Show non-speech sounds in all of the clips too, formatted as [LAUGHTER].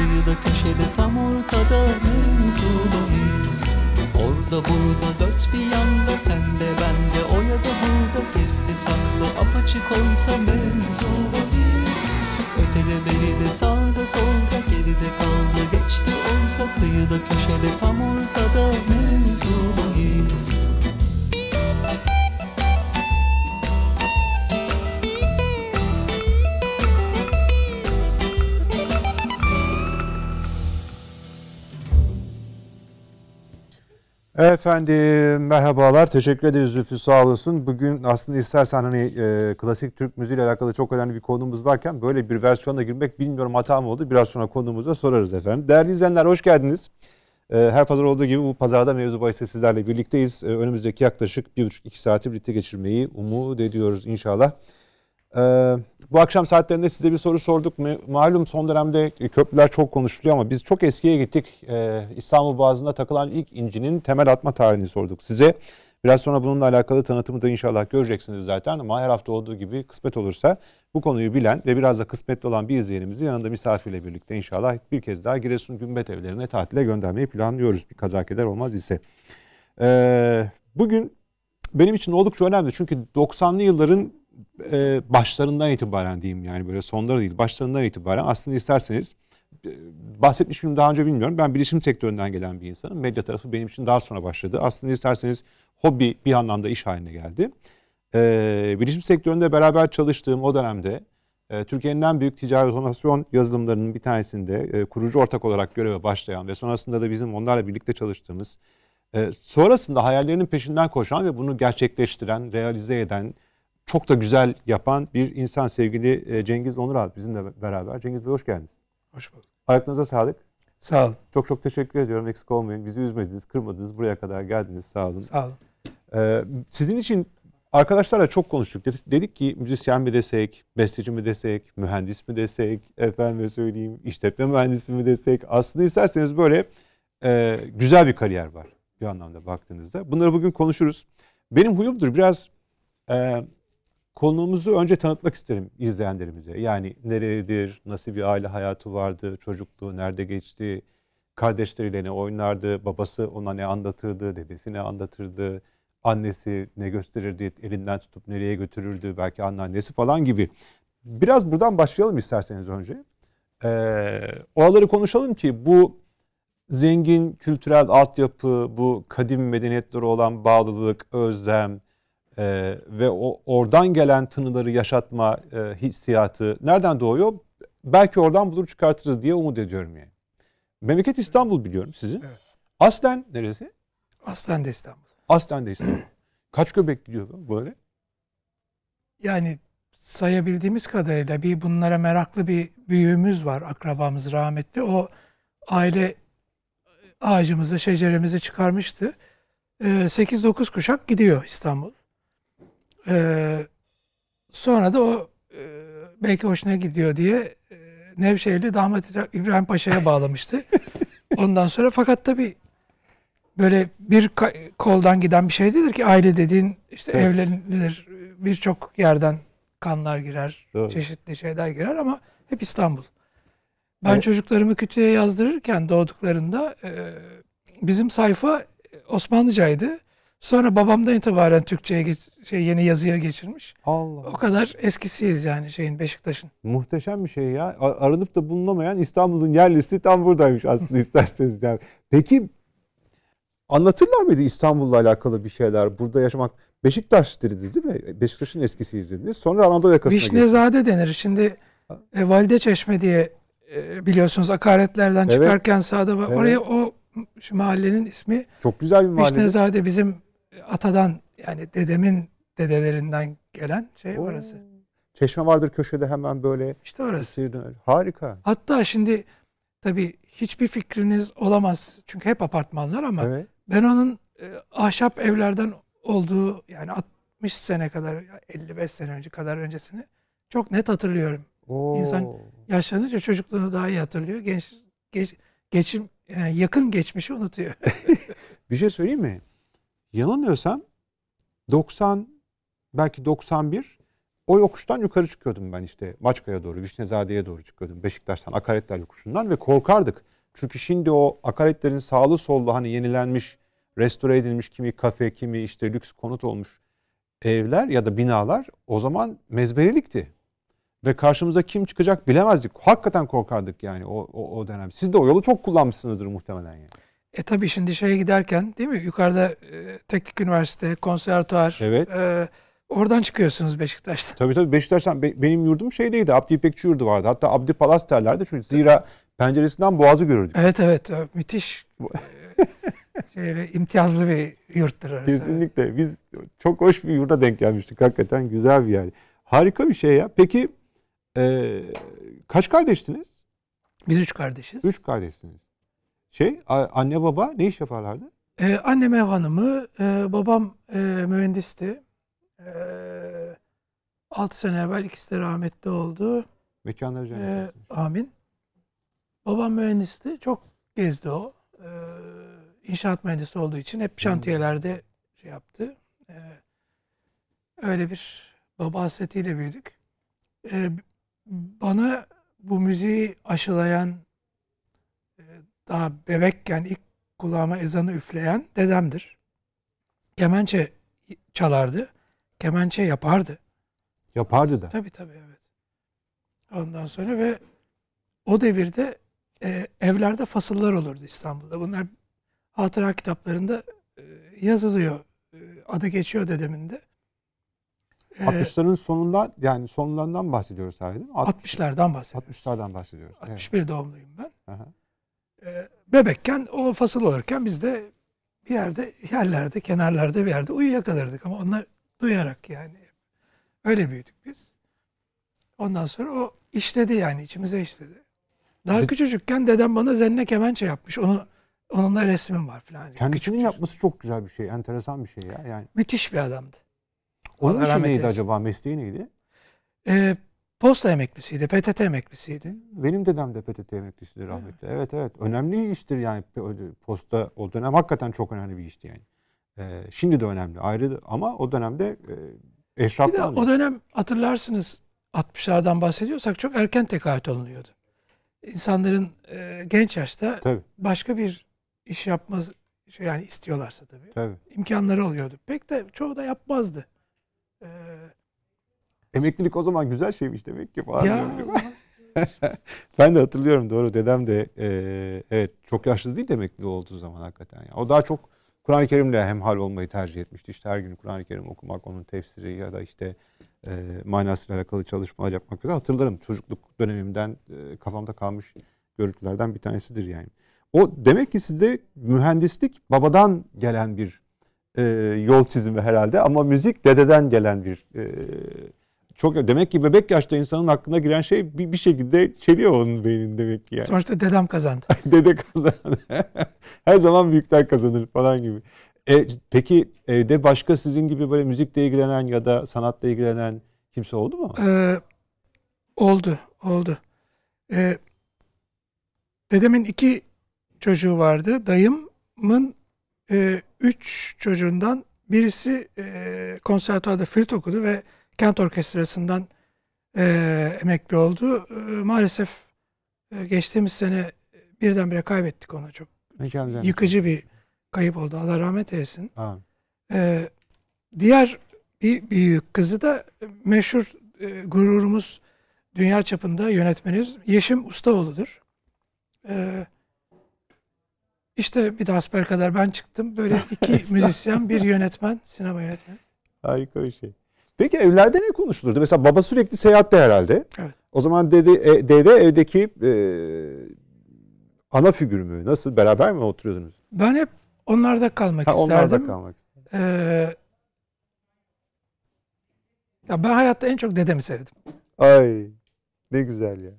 to the Efendim merhabalar. Teşekkür ederiz Zülfü sağ olasın. Bugün aslında istersen hani e, klasik Türk müziği ile alakalı çok önemli bir konumuz varken böyle bir versiyona girmek bilmiyorum hata mı oldu. Biraz sonra konumuza sorarız efendim. Değerli izleyenler hoş geldiniz. E, her pazar olduğu gibi bu pazarda mevzu bahis sizlerle birlikteyiz. E, önümüzdeki yaklaşık bir buçuk iki saati birlikte geçirmeyi umut ediyoruz inşallah. Ee, bu akşam saatlerinde size bir soru sorduk. Malum son dönemde köprüler çok konuşuluyor ama biz çok eskiye gittik. Ee, İstanbul Boğazı'nda takılan ilk incinin temel atma tarihini sorduk size. Biraz sonra bununla alakalı tanıtımı da inşallah göreceksiniz zaten ama her hafta olduğu gibi kısmet olursa bu konuyu bilen ve biraz da kısmetli olan bir izleyenimizi yanında misafirle birlikte inşallah bir kez daha Giresun Gümbet Evlerine tatile göndermeyi planlıyoruz bir kazakeder olmaz ise. Ee, bugün benim için oldukça önemli çünkü 90'lı yılların e, başlarından itibaren diyeyim yani böyle sonları değil başlarından itibaren aslında isterseniz e, bahsetmiş miyim daha önce bilmiyorum. Ben bilişim sektöründen gelen bir insanım. Medya tarafı benim için daha sonra başladı. Aslında isterseniz hobi bir anlamda iş haline geldi. E, bilişim sektöründe beraber çalıştığım o dönemde e, Türkiye'nin en büyük ticari otomasyon yazılımlarının bir tanesinde e, kurucu ortak olarak göreve başlayan ve sonrasında da bizim onlarla birlikte çalıştığımız, e, sonrasında hayallerinin peşinden koşan ve bunu gerçekleştiren, realize eden, çok da güzel yapan bir insan sevgili e, Cengiz Onural bizimle beraber. Cengiz Bey hoş geldiniz. Hoş bulduk. Ayaklarınıza sağlık. Sağ olun. Çok çok teşekkür ediyorum. Eksik olmayın. Bizi üzmediniz, kırmadınız. Buraya kadar geldiniz. Sağ olun. Sağ olun. Ee, sizin için arkadaşlarla çok konuştuk. Dedik ki müzisyen mi desek, besteci mi desek, mühendis mi desek, efendime söyleyeyim işletme mühendisi mi desek. Aslında isterseniz böyle e, güzel bir kariyer var bir anlamda baktığınızda. Bunları bugün konuşuruz. Benim huyumdur biraz e, Konuğumuzu önce tanıtmak isterim izleyenlerimize. Yani nerededir, nasıl bir aile hayatı vardı, çocukluğu nerede geçti, kardeşleriyle ne oynardı, babası ona ne anlatırdı, dedesi ne anlatırdı, annesi ne gösterirdi, elinden tutup nereye götürürdü, belki anneannesi falan gibi. Biraz buradan başlayalım isterseniz önce. Ee, oraları konuşalım ki bu zengin kültürel altyapı, bu kadim medeniyetlere olan bağlılık, özlem, e, ve o oradan gelen tınıları yaşatma e, hissiyatı nereden doğuyor? Belki oradan bulur çıkartırız diye umut ediyorum yani. Memleket İstanbul biliyorum sizin. Evet. Aslen neresi? Aslen de İstanbul. Aslen de İstanbul. [CLEARS THROAT] Kaç göbek gidiyor böyle? Yani sayabildiğimiz kadarıyla bir bunlara meraklı bir büyüğümüz var. Akrabamız rahmetli. O aile ağacımızı, şeceremizi çıkarmıştı. 8-9 ee, kuşak gidiyor İstanbul. Ee, sonra da o e, belki hoşuna gidiyor diye e, Nevşehirli damat İbrahim Paşa'ya bağlamıştı. [LAUGHS] Ondan sonra fakat tabii böyle bir koldan giden bir şey değildir ki aile dediğin işte evet. evlenilir birçok yerden kanlar girer, Doğru. çeşitli şeyler girer ama hep İstanbul. Ben evet. çocuklarımı kütüğe yazdırırken doğduklarında e, bizim sayfa Osmanlıcaydı. Sonra babamdan itibaren Türkçe'ye geç, şey yeni yazıya geçirmiş. Allah. O kadar eskisiyiz yani şeyin Beşiktaş'ın. Muhteşem bir şey ya. Aranıp da bulunamayan İstanbul'un yerlisi tam buradaymış aslında [LAUGHS] isterseniz yani. Peki anlatırlar mıydı İstanbul'la alakalı bir şeyler? Burada yaşamak Beşiktaş dediniz değil mi? Beşiktaş'ın eskisiyiz dediniz. Sonra Anadolu yakasına Vişnezade geçti. denir. Şimdi e, Valide Çeşme diye e, biliyorsunuz akaretlerden evet. çıkarken sağda var. Evet. Oraya o şu mahallenin ismi çok güzel bir mahalle. Vişnezade bizim atadan yani dedemin dedelerinden gelen şey Oo. orası. Çeşme vardır köşede hemen böyle. İşte orası. Harika. Hatta şimdi tabii hiçbir fikriniz olamaz. Çünkü hep apartmanlar ama evet. ben onun e, ahşap evlerden olduğu yani 60 sene kadar 55 sene önce kadar öncesini çok net hatırlıyorum. Oo. İnsan yaşlanınca çocukluğunu daha iyi hatırlıyor. Genç geç, geçim yani yakın geçmişi unutuyor. [LAUGHS] Bir şey söyleyeyim mi? Yanılmıyorsam 90 belki 91 o yokuştan yukarı çıkıyordum ben işte Maçka'ya doğru, Vişnezade'ye doğru çıkıyordum. Beşiktaş'tan Akaretler yokuşundan ve korkardık. Çünkü şimdi o akaretlerin sağlı sollu hani yenilenmiş, restore edilmiş kimi kafe, kimi işte lüks konut olmuş evler ya da binalar o zaman mezberilikti. Ve karşımıza kim çıkacak bilemezdik. Hakikaten korkardık yani o, o, o dönem. Siz de o yolu çok kullanmışsınızdır muhtemelen yani. E tabii şimdi şeye giderken değil mi? Yukarıda e, teknik üniversite, konservatuar. Evet. e, oradan çıkıyorsunuz Beşiktaş'tan. Tabii tabii Beşiktaş'tan be- benim yurdum şeydeydi. Abdi İpekçi yurdu vardı. Hatta Abdi Palas derlerdi. Çünkü zira penceresinden boğazı görürdük. Evet evet. e, Müthiş e, şeyle, imtiyazlı bir yurttur orası. Kesinlikle. Biz çok hoş bir yurda denk gelmiştik. Hakikaten güzel bir yer. Harika bir şey ya. Peki e, kaç kardeştiniz? Biz üç kardeşiz. Üç kardeşsiniz. Şey anne baba ne iş yaparlardı? E, annem ev hanımı, e, babam e, mühendisti. E, 6 sene evvel ikisi de rahmetli oldu. Mekanları cennet E, amin. Babam mühendisti. Çok gezdi o. E, inşaat mühendisi olduğu için hep şantiyelerde şey yaptı. E, öyle bir baba hasretiyle büyüdük. E, bana bu müziği aşılayan daha bebekken ilk kulağıma ezanı üfleyen dedemdir. Kemençe çalardı. Kemençe yapardı. Yapardı da. Tabii tabii evet. Ondan sonra ve o devirde e, evlerde fasıllar olurdu İstanbul'da. Bunlar hatıra kitaplarında e, yazılıyor. E, adı geçiyor dedemin de. E, 60'ların sonundan yani sonlarından bahsediyoruz herhalde değil mi? 60 60'lardan bahsediyorum. 60'lardan bahsediyoruz. Evet. 61 doğumluyum ben. E, bebekken o fasıl olurken biz de bir yerde yerlerde kenarlarda bir yerde uyuyakalırdık ama onlar duyarak yani öyle büyüdük biz. Ondan sonra o işledi yani içimize işledi. Daha De- küçücükken dedem bana zenne kemençe yapmış. Onu onunla resmim var falan. Küçük Kendisinin çocuk. yapması çok güzel bir şey. Enteresan bir şey ya. Yani Müthiş bir adamdı. onun Allah işi rahmet neydi eylesin. acaba? Mesleği neydi? Ee, posta emeklisiydi, PTT emeklisiydi. Benim dedem de PTT emeklisidir rahmetli. Evet evet. Önemli iştir yani posta o dönem hakikaten çok önemli bir işti yani. Ee, şimdi de önemli ayrı ama o dönemde e, Bir de eşraftan o dönem hatırlarsınız 60'lardan bahsediyorsak çok erken tekaüt olunuyordu. İnsanların e, genç yaşta Tabii başka bir iş yapmaz şey yani istiyorlarsa tabii tabii. imkanları oluyordu. Pek de çoğu da yapmazdı. Ee, Emeklilik o zaman güzel şeymiş demek ki falan. ya [LAUGHS] ben de hatırlıyorum doğru dedem de e, evet çok yaşlı değil de emekli olduğu zaman hakikaten. Ya. O daha çok Kur'an-ı Kerim'le hemhal olmayı tercih etmişti. İşte her gün Kur'an-ı Kerim okumak, onun tefsiri ya da işte e, manasıyla alakalı çalışmalar yapmak üzere hatırlarım. Çocukluk dönemimden e, kafamda kalmış görüntülerden bir tanesidir yani. O demek ki sizde mühendislik babadan gelen bir e, yol çizimi herhalde ama müzik dededen gelen bir e, çok demek ki bebek yaşta insanın aklına giren şey bir, bir şekilde çeliyor onun beyninde demek ki yani. sonuçta dedem kazandı. [LAUGHS] Dede kazanır. [LAUGHS] Her zaman büyükler kazanır falan gibi. E, peki evde başka sizin gibi böyle müzikle ilgilenen ya da sanatla ilgilenen kimse oldu mu? Ee, oldu, oldu. Ee, dedemin iki çocuğu vardı. Dayımın e, üç çocuğundan birisi e, konservatuvarda flüt okudu ve kent orkestrasından e, emekli oldu. E, maalesef e, geçtiğimiz sene birdenbire kaybettik onu çok. Cennet. Yıkıcı bir kayıp oldu. Allah rahmet eylesin. Ee, diğer bir büyük kızı da meşhur e, gururumuz dünya çapında yönetmeniz Yeşim Ustaoğlu'dur. Ee, işte bir de asper kadar ben çıktım. Böyle iki [LAUGHS] müzisyen, bir yönetmen, sinema yönetmeni. Harika bir şey. Peki evlerde ne konuşulurdu? Mesela baba sürekli seyahatte herhalde. Evet. O zaman dede, e, dede evdeki e, ana figür mü? Nasıl? Beraber mi oturuyordunuz? Ben hep onlarda kalmak Ha, onlarda isterdim. kalmak. Ee, ya ben hayatta en çok dedemi sevdim. Ay ne güzel ya.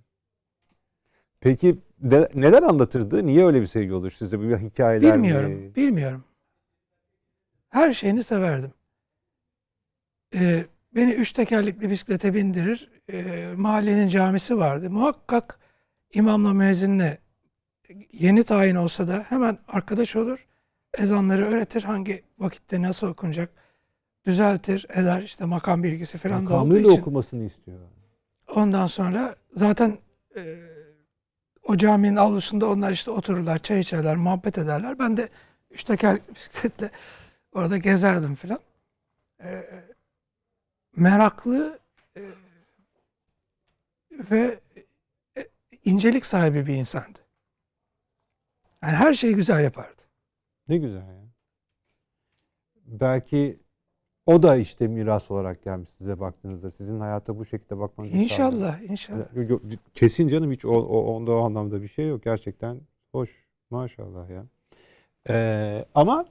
Peki de, neler anlatırdı? Niye öyle bir sevgi olur size? Bir hikayeler Bilmiyorum, mi? bilmiyorum. Her şeyini severdim. Ee, beni üç tekerlekli bisiklete bindirir. Ee, mahallenin camisi vardı. Muhakkak imamla müezzinle yeni tayin olsa da hemen arkadaş olur. ezanları öğretir. Hangi vakitte nasıl okunacak düzeltir, eder. işte makam bilgisi falan da olduğu Makamıyla için. okumasını istiyor. Ondan sonra zaten e, o caminin avlusunda onlar işte otururlar, çay içerler, muhabbet ederler. Ben de üç teker bisikletle orada gezerdim filan. E, meraklı e, ve e, incelik sahibi bir insandı. Yani her şeyi güzel yapardı. Ne güzel ya. Belki o da işte miras olarak gelmiş size baktığınızda. Sizin hayata bu şekilde bakmanızı sağladı. İnşallah, inşallah. Yok, yok, Kesin canım hiç o, o, onda o anlamda bir şey yok. Gerçekten hoş. Maşallah ya. Ee, ama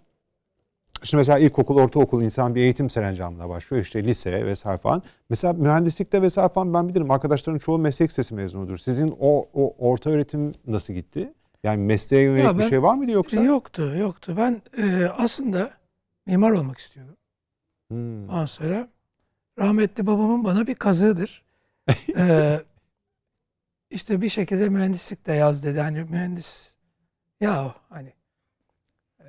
şimdi mesela ilkokul, ortaokul insan bir eğitim serencamına başlıyor. İşte lise vesaire falan. Mesela mühendislikte vesaire falan ben bilirim. Arkadaşların çoğu meslek lisesi mezunudur. Sizin o, o orta öğretim nasıl gitti? Yani mesleğe yönelik Ya bir ben- şey var mıydı yoksa? Yoktu, yoktu. Ben e, aslında mimar olmak istiyordum. Hmm. Ondan sonra rahmetli babamın bana bir kazığıdır. ee, [LAUGHS] işte bir şekilde mühendislik de yaz dedi. Hani mühendis ya hani e,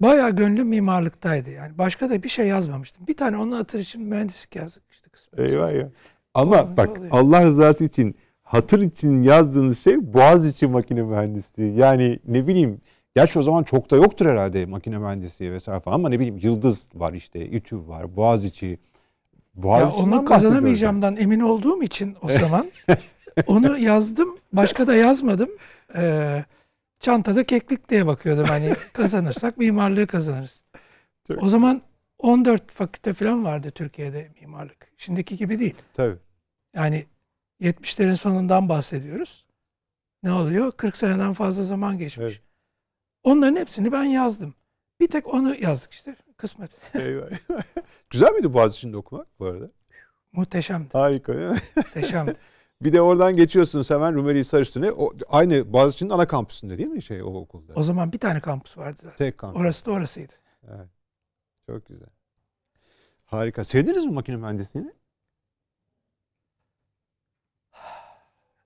bayağı gönlüm mimarlıktaydı. Yani başka da bir şey yazmamıştım. Bir tane onun hatırı için mühendislik yazdık işte kısmet. Eyvah ya. Ama Olunca bak oluyor. Allah rızası için hatır için yazdığınız şey Boğaziçi makine mühendisliği. Yani ne bileyim gerçi o zaman çok da yoktur herhalde makine mühendisliği vesaire falan ama ne bileyim Yıldız var işte İTÜ var Boğaziçi. Ya Boğaziçi'nden onu kazanamayacağımdan emin olduğum için o [LAUGHS] zaman onu yazdım. Başka da yazmadım. Ee, çantada keklik diye bakıyordum. Hani [LAUGHS] kazanırsak mimarlığı kazanırız. Çok- O zaman 14 fakülte falan vardı Türkiye'de mimarlık. Şimdiki gibi değil. Tabii. Yani 70'lerin sonundan bahsediyoruz. Ne oluyor? 40 seneden fazla zaman geçmiş. Evet. Onların hepsini ben yazdım. Bir tek onu yazdık işte. Kısmet. [LAUGHS] Eyvah. Güzel miydi Boğaziçi'nde okumak bu arada? Muhteşemdi. Harika değil mi? Muhteşemdi. [LAUGHS] Bir de oradan geçiyorsunuz hemen Rumeli Hisar üstüne. O, aynı Boğaziçi'nin ana kampüsünde değil mi şey o okulda? O zaman bir tane kampüs vardı zaten. Tek kampüs. Orası da orasıydı. Evet. Çok güzel. Harika. Sevdiniz mi makine mühendisliğini?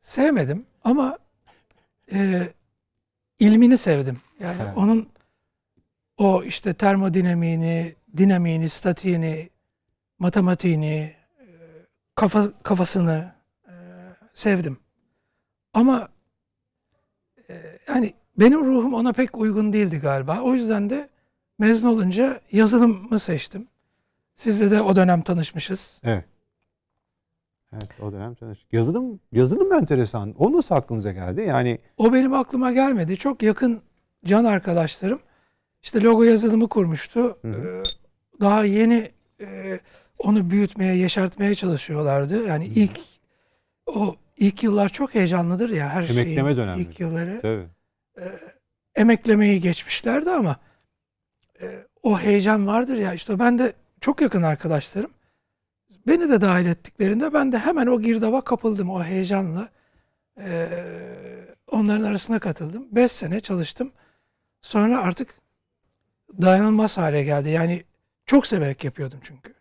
Sevmedim ama e, ilmini sevdim. Yani Evet. onun o işte termodinamiğini, dinamiğini, statiğini, matematiğini, e, kafa, kafasını sevdim. Ama e, yani benim ruhum ona pek uygun değildi galiba. O yüzden de mezun olunca yazılımı seçtim. Sizle de o dönem tanışmışız. Evet. Evet o dönem tanıştık. Yazılım, yazılım enteresan. O nasıl aklınıza geldi? Yani O benim aklıma gelmedi. Çok yakın can arkadaşlarım işte logo yazılımı kurmuştu. Hı hı. Ee, Daha yeni e, onu büyütmeye, yeşertmeye çalışıyorlardı. Yani ilk o ilk yıllar çok heyecanlıdır ya her şeyin. Emekleme dönemi. ilk yılları. tabii. Emeklemeyi geçmişlerdi ama e, o heyecan vardır ya işte ben de çok yakın arkadaşlarım beni de dahil ettiklerinde ben de hemen o girdaba kapıldım o heyecanla. Ee, onların arasına katıldım. Beş sene çalıştım. Sonra artık dayanılmaz hale geldi. Yani çok severek yapıyordum çünkü.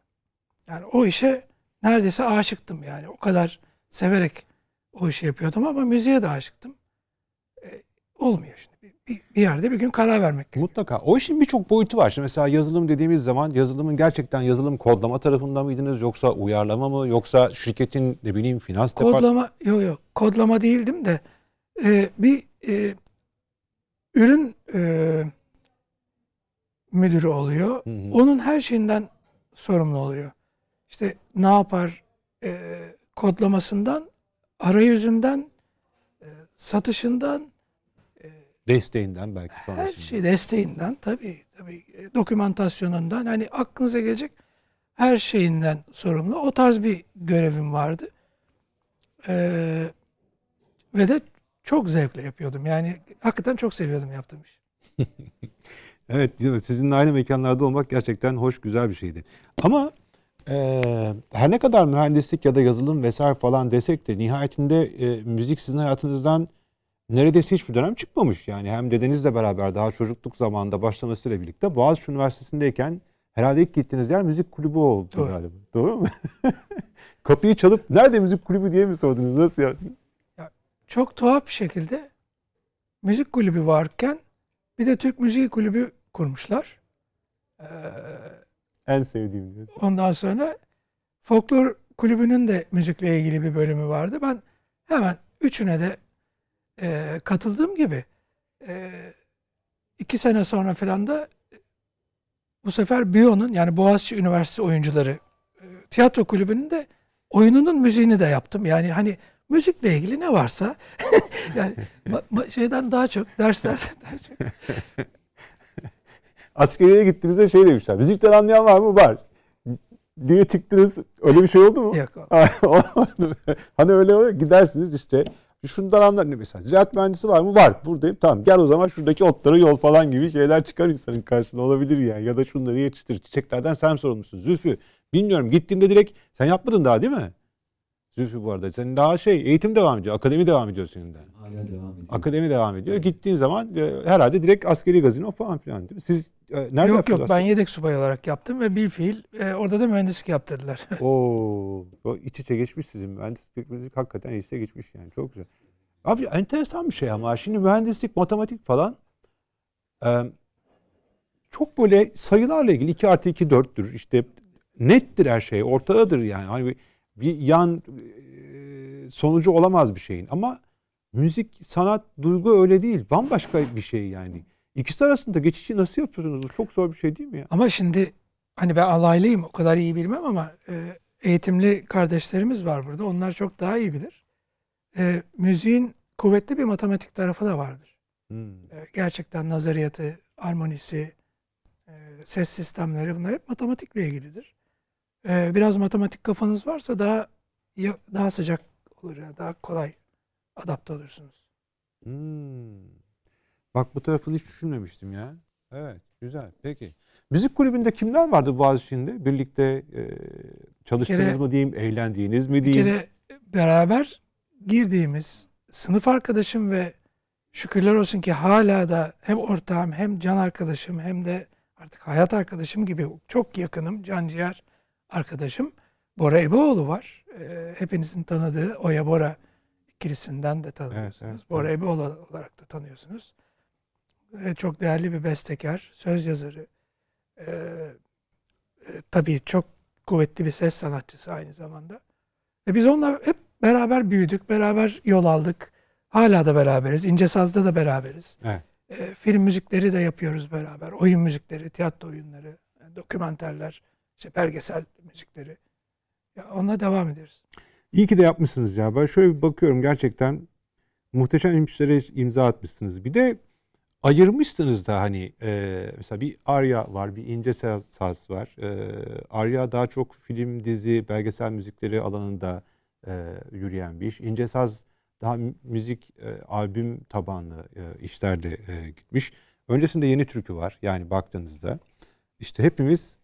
Yani o işe neredeyse aşıktım yani. O kadar severek o işi yapıyordum ama müziğe de aşıktım. Ee, olmuyor şimdi. Bir, bir- bir yerde bir gün karar vermek gerekiyor. Mutlaka. O işin birçok boyutu var. Şimdi mesela yazılım dediğimiz zaman yazılımın gerçekten yazılım kodlama tarafında mıydınız yoksa uyarlama mı yoksa şirketin ne bileyim finans departmanı Kodlama yok yok kodlama değildim de e, bir e, ürün e, müdürü oluyor. Hı hı. Onun her şeyinden sorumlu oluyor. İşte ne yapar e, kodlamasından, arayüzünden, e, satışından, desteğinden belki her sonrasında. şey desteğinden tabii tabii e, dokümantasyonundan hani aklınıza gelecek her şeyinden sorumlu. O tarz bir görevim vardı. Ee, ve de çok zevkle yapıyordum. Yani hakikaten çok seviyordum yaptığım işi. [LAUGHS] Evet, sizinle aynı mekanlarda olmak gerçekten hoş, güzel bir şeydi. Ama eee, her ne kadar mühendislik ya da yazılım vesaire falan desek de nihayetinde e, müzik sizin hayatınızdan neredeyse hiçbir dönem çıkmamış. Yani hem dedenizle beraber daha çocukluk zamanında başlamasıyla birlikte Boğaziçi Üniversitesi'ndeyken herhalde ilk gittiğiniz yer müzik kulübü oldu Doğru. galiba. Doğru mu? [LAUGHS] Kapıyı çalıp nerede müzik kulübü diye mi sordunuz? Nasıl ya? Çok tuhaf bir şekilde müzik kulübü varken Bir de Türk Müziği Kulübü kurmuşlar. Ee, En sevdiğim ondan sonra folklor kulübünün de müzikle ilgili bir bölümü vardı. Ben hemen üçüne de e, katıldığım gibi e, iki sene sonra falan da bu sefer BİO'nun yani Boğaziçi Üniversitesi oyuncuları e, tiyatro kulübünün de oyununun müziğini de yaptım. Yani hani müzikle ilgili ne varsa [LAUGHS] yani ma- ma- şeyden daha çok derslerden daha çok Askeriye gittiğinizde şey demişler. Müzikten anlayan var mı? Var. Diye çıktınız. Öyle bir şey oldu mu? yok. [LAUGHS] Olmadı. hani öyle oluyor. Gidersiniz işte. Şundan anlar ne mesela? Ziraat mühendisi var mı? Var. Buradayım. Tamam gel o zaman şuradaki otları yol falan gibi şeyler çıkar insanın karşısına olabilir yani. Ya da şunları yetiştir. Çiçeklerden sen sorumlusun. Zülfü. Bilmiyorum. Gittiğinde direkt sen yapmadın daha değil mi? Zülfü bu arada. Senin daha şey eğitim devam ediyor. Akademi devam ediyor senin de. Hala devam ediyor. Akademi devam ediyor. Gittiğin zaman e, herhalde direkt askeri gazino falan filan değil mi? Siz e, nerede yok yok ben yedek subay olarak yaptım ve bir fiil e, orada da mühendislik yaptırdılar. [LAUGHS] Oo, o iç içe geçmiş sizin mühendislik müzik hakikaten iç içe geçmiş yani çok güzel. Abi enteresan bir şey ama şimdi mühendislik, matematik falan e, çok böyle sayılarla ilgili 2 artı 2 4'tür. İşte nettir her şey, ortadadır yani. Hani bir, bir yan e, sonucu olamaz bir şeyin. Ama müzik, sanat, duygu öyle değil. Bambaşka bir şey yani. İkisi arasında geçişi nasıl yapıyorsunuz? Bu çok zor bir şey değil mi ya? Ama şimdi hani ben alaylıyım o kadar iyi bilmem ama e, eğitimli kardeşlerimiz var burada. Onlar çok daha iyi bilir. E, müziğin kuvvetli bir matematik tarafı da vardır. Hmm. E, gerçekten nazariyatı, armonisi, e, ses sistemleri bunlar hep matematikle ilgilidir. E, biraz matematik kafanız varsa daha ya- daha sıcak olur yani daha kolay adapte olursunuz. Hmm. Bak bu tarafını hiç düşünmemiştim ya. Evet, güzel. Peki. Müzik kulübünde kimler vardı Boğaziçi'nde? Birlikte e, çalıştınız kere- mı diyeyim, eğlendiğiniz mi Bir diyeyim? kere beraber girdiğimiz sınıf arkadaşım ve şükürler olsun ki hala da hem ortağım hem can arkadaşım hem de artık hayat arkadaşım gibi çok yakınım, canciğer arkadaşım Bora Ebeoğlu var. Ee, hepinizin tanıdığı Oya Bora ikilisinden de tanıyorsunuz. evet, Bora evet. Ebeoğlu olarak da tanıyorsunuz. Ee, çok değerli bir bestekar, söz yazarı. Ee, e, tabii çok kuvvetli bir ses sanatçısı aynı zamanda. Ve biz onunla hep beraber büyüdük, beraber yol aldık. Hala da beraberiz. İnce Saz'da da beraberiz. Evet. E, film müzikleri de yapıyoruz beraber. Oyun müzikleri, tiyatro oyunları, e, dokümenterler, işte belgesel müzikleri. Ya onunla devam ediyoruz. İyi ki de yapmışsınız ya. Ben şöyle bir bakıyorum gerçekten muhteşem işlere imza atmışsınız. Bir de ayırmışsınız da hani e, mesela bir Arya var, bir İnce Saz, var. E, Arya daha çok film, dizi, belgesel müzikleri alanında e, yürüyen bir iş. İnce Saz daha mü- müzik, e, albüm tabanlı e, işlerde e, gitmiş. Öncesinde Yeni Türkü var. Yani baktığınızda işte hepimiz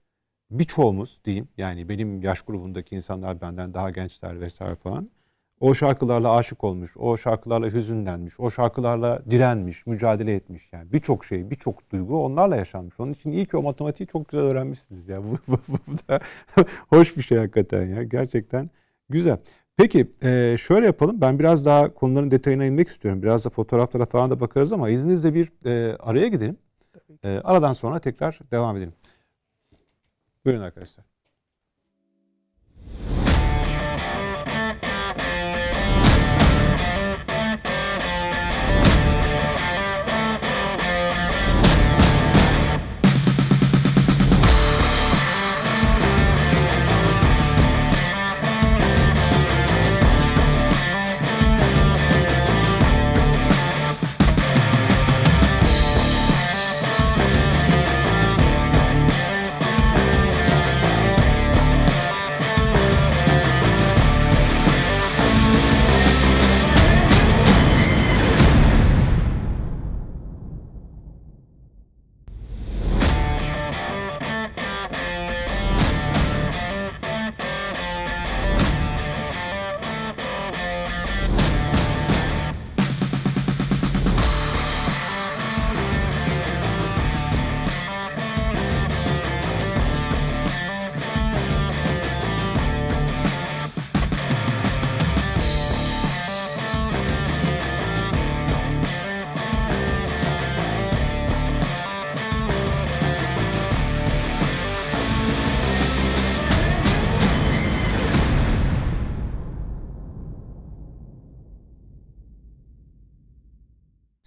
birçoğumuz diyeyim yani benim yaş grubundaki insanlar benden daha gençler vesaire falan o şarkılarla aşık olmuş, o şarkılarla hüzünlenmiş, o şarkılarla direnmiş, mücadele etmiş yani birçok şey, birçok duygu onlarla yaşanmış. Onun için iyi ki o matematiği çok güzel öğrenmişsiniz ya. [LAUGHS] Bu, bu, bu da [LAUGHS] hoş bir şey hakikaten ya. Gerçekten güzel. Peki e, şöyle yapalım. Ben biraz daha konuların detayına inmek istiyorum. Biraz da fotoğraflara falan da bakarız ama izninizle bir e, araya gidelim. E, aradan sonra tekrar devam edelim. Buyurun arkadaşlar.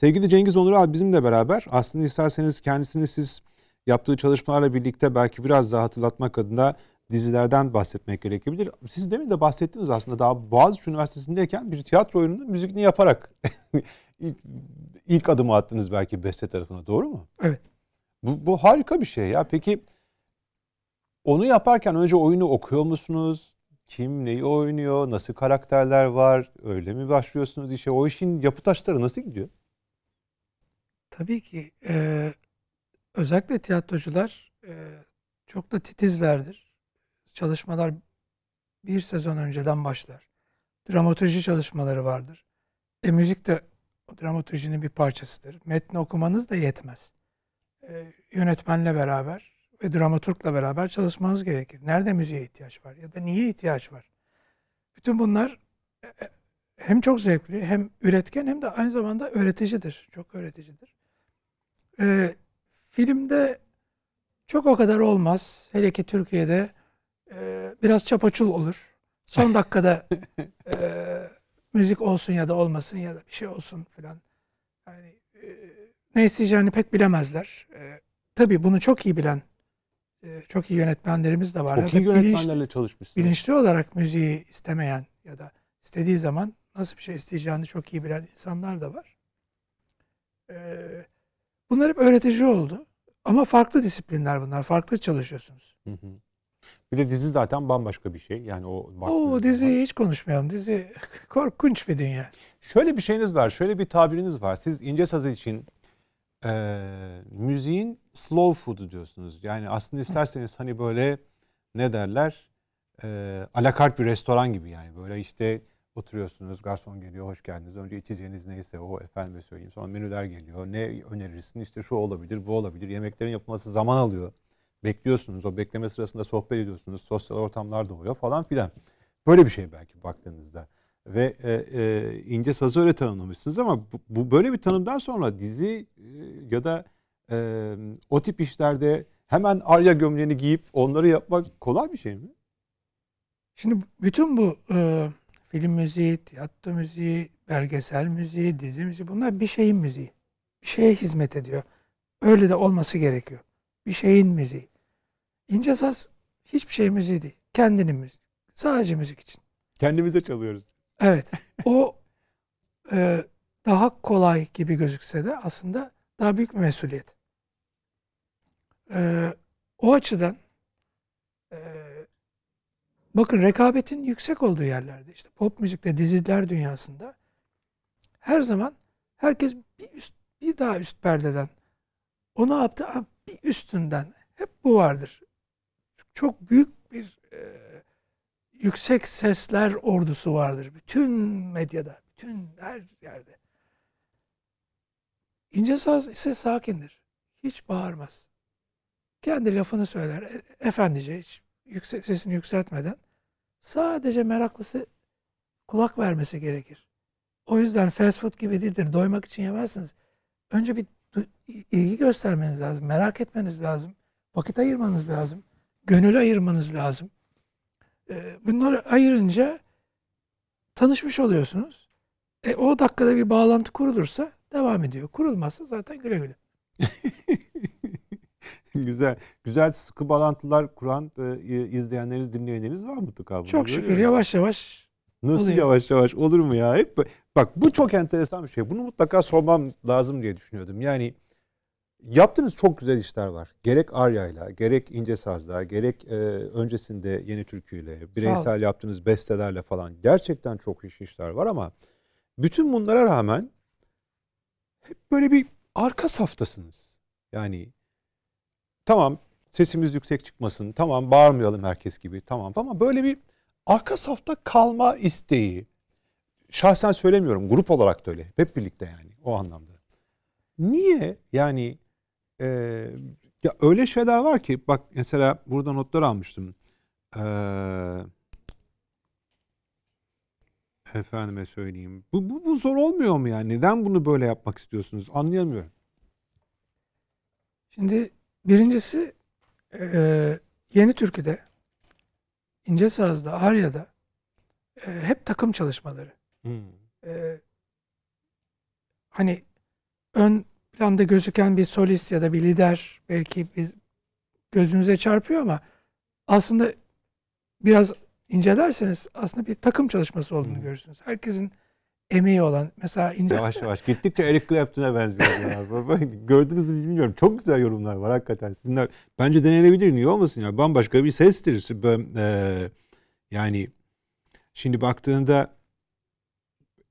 Sevgili Cengiz Onur abi bizimle beraber. Aslında isterseniz kendisini siz yaptığı çalışmalarla birlikte belki biraz daha hatırlatmak adına dizilerden bahsetmek gerekebilir. Siz demin de bahsettiniz aslında daha Boğaziçi Üniversitesi'ndeyken bir tiyatro oyununun müziğini yaparak [LAUGHS] ilk, ilk adımı attınız belki beste tarafına doğru mu? Evet. Bu, bu harika bir şey ya. Peki onu yaparken önce oyunu okuyor musunuz? Kim neyi oynuyor? Nasıl karakterler var? Öyle mi başlıyorsunuz işe? O işin yapı taşları nasıl gidiyor? Tabii ki e, özellikle tiyatrocular e, çok da titizlerdir. Çalışmalar bir sezon önceden başlar. Dramaturji çalışmaları vardır. E müzik de o dramaturjinin bir parçasıdır. Metni okumanız da yetmez. E, yönetmenle beraber ve dramaturgla beraber çalışmanız gerekir. Nerede müziğe ihtiyaç var ya da niye ihtiyaç var? Bütün bunlar e, e, hem çok zevkli hem üretken hem de aynı zamanda öğreticidir. Çok öğreticidir. E, filmde çok o kadar olmaz. Hele ki Türkiye'de e, biraz çapaçul olur. Son dakikada [LAUGHS] e, müzik olsun ya da olmasın ya da bir şey olsun filan. Yani e, ne isteyeceğini pek bilemezler. E, tabii bunu çok iyi bilen e, çok iyi yönetmenlerimiz de var. Çok iyi yönetmenlerle çalışmışsınız. Bilinçli olarak müziği istemeyen ya da istediği zaman nasıl bir şey isteyeceğini çok iyi bilen insanlar da var. E, bunlar hep öğretici oldu. Ama farklı disiplinler bunlar. Farklı çalışıyorsunuz. Hı hı. Bir de dizi zaten bambaşka bir şey. Yani o O diziyi hiç konuşmayalım. Dizi [LAUGHS] korkunç bir dünya. Şöyle bir şeyiniz var. Şöyle bir tabiriniz var. Siz ince saz için e, müziğin slow food'u diyorsunuz. Yani aslında isterseniz hani böyle ne derler? E, alakart bir restoran gibi yani. Böyle işte oturuyorsunuz, garson geliyor, hoş geldiniz. Önce içeceğiniz neyse o efendime söyleyeyim. Sonra menüler geliyor. Ne önerirsin? İşte şu olabilir, bu olabilir. Yemeklerin yapılması zaman alıyor. Bekliyorsunuz. O bekleme sırasında sohbet ediyorsunuz. Sosyal ortamlar doğuyor falan filan. Böyle bir şey belki baktığınızda. Ve e, e, ince sazı öyle tanımlamışsınız ama bu, bu böyle bir tanımdan sonra dizi e, ya da e, o tip işlerde hemen arya gömleğini giyip onları yapmak kolay bir şey mi? Şimdi bütün bu e, film müziği, tiyatro müziği, belgesel müziği, dizi müziği bunlar bir şeyin müziği. Bir şeye hizmet ediyor. Öyle de olması gerekiyor. Bir şeyin müziği. İnce saz hiçbir şey müziği değil. Kendinin müziği. Sadece müzik için. Kendimize çalıyoruz. Evet. O [LAUGHS] e, daha kolay gibi gözükse de aslında daha büyük bir mesuliyet. E, o açıdan e, bakın rekabetin yüksek olduğu yerlerde işte pop müzikte diziler dünyasında her zaman herkes bir üst bir daha üst perdeden onu yaptı bir üstünden hep bu vardır. Çok büyük bir e, yüksek sesler ordusu vardır. Bütün medyada, bütün her yerde. İnce saz ise sakindir. Hiç bağırmaz. Kendi lafını söyler. E, efendice hiç yüksek, sesini yükseltmeden. Sadece meraklısı kulak vermesi gerekir. O yüzden fast food gibi değildir. Doymak için yemezsiniz. Önce bir ilgi göstermeniz lazım. Merak etmeniz lazım. Vakit ayırmanız lazım. Gönül ayırmanız lazım. Ee, bunları ayırınca tanışmış oluyorsunuz. E, o dakikada bir bağlantı kurulursa devam ediyor. Kurulmazsa zaten güle güle. [LAUGHS] [LAUGHS] güzel. Güzel sıkı bağlantılar kuran e, izleyenleriniz, dinleyenleriniz var mutlaka. Çok şükür yavaş yavaş Nasıl oluyor. yavaş yavaş olur mu ya? Hep bak bu çok enteresan bir şey. Bunu mutlaka sormam lazım diye düşünüyordum. Yani Yaptığınız çok güzel işler var. Gerek Arya'yla, gerek İnce Saz'la, gerek e, öncesinde Yeni Türkü'yle, bireysel yaptığınız bestelerle falan gerçekten çok iş işler var ama bütün bunlara rağmen hep böyle bir arka saftasınız. Yani tamam sesimiz yüksek çıkmasın, tamam bağırmayalım herkes gibi, tamam ama böyle bir arka safta kalma isteği. Şahsen söylemiyorum, grup olarak da öyle. Hep birlikte yani o anlamda. Niye yani e, ya öyle şeyler var ki bak mesela burada notlar almıştım. Ee, efendime söyleyeyim. Bu, bu, bu zor olmuyor mu yani? Neden bunu böyle yapmak istiyorsunuz? Anlayamıyorum. Şimdi birincisi e, Yeni Türkü'de İnce Saz'da, Arya'da e, hep takım çalışmaları. Hmm. E, hani ön planda gözüken bir solist ya da bir lider belki biz gözünüze çarpıyor ama aslında biraz incelerseniz aslında bir takım çalışması olduğunu Hmm. görürsünüz. Herkesin emeği olan mesela ince Yavaş yavaş gittikçe Eric Clapton'a benziyor. [LAUGHS] Gördünüz mü bilmiyorum. Çok güzel yorumlar var hakikaten. Sizinler bence denenebilir. Niye olmasın ya? Bambaşka bir sestir. Ben, eee, yani şimdi baktığında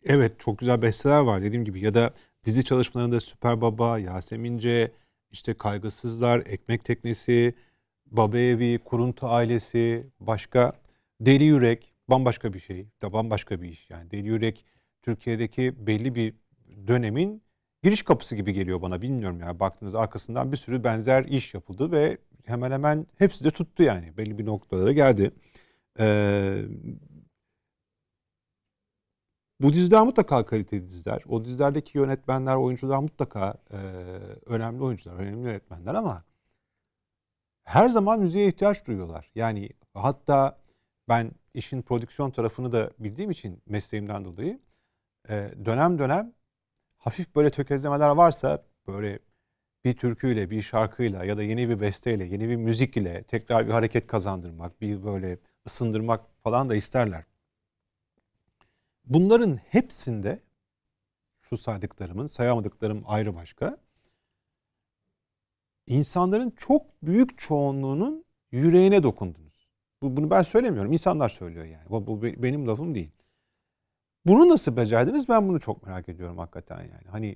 evet çok güzel besteler var dediğim gibi ya da dizi çalışmalarında Süper Baba, Yasemince, işte Kaygısızlar, Ekmek Teknesi, Baba Evi, Kuruntu Ailesi, başka Deli Yürek bambaşka bir şey. Da bambaşka bir iş. Yani Deli Yürek Türkiye'deki belli bir dönemin giriş kapısı gibi geliyor bana. Bilmiyorum yani baktığınız arkasından bir sürü benzer iş yapıldı ve hemen hemen hepsi de tuttu yani. Belli bir noktalara geldi. Ee, bu diziler mutlaka kaliteli diziler. O dizilerdeki yönetmenler, oyuncular mutlaka e, önemli oyuncular, önemli yönetmenler ama her zaman müziğe ihtiyaç duyuyorlar. Yani hatta ben işin prodüksiyon tarafını da bildiğim için mesleğimden dolayı e, dönem dönem hafif böyle tökezlemeler varsa böyle bir türküyle, bir şarkıyla ya da yeni bir besteyle, yeni bir müzik ile tekrar bir hareket kazandırmak, bir böyle ısındırmak falan da isterler. Bunların hepsinde şu saydıklarımın, sayamadıklarım ayrı başka. İnsanların çok büyük çoğunluğunun yüreğine dokundunuz. Bu, bunu ben söylemiyorum. İnsanlar söylüyor yani. Bu, bu be- benim lafım değil. Bunu nasıl becerdiniz? Ben bunu çok merak ediyorum hakikaten yani. Hani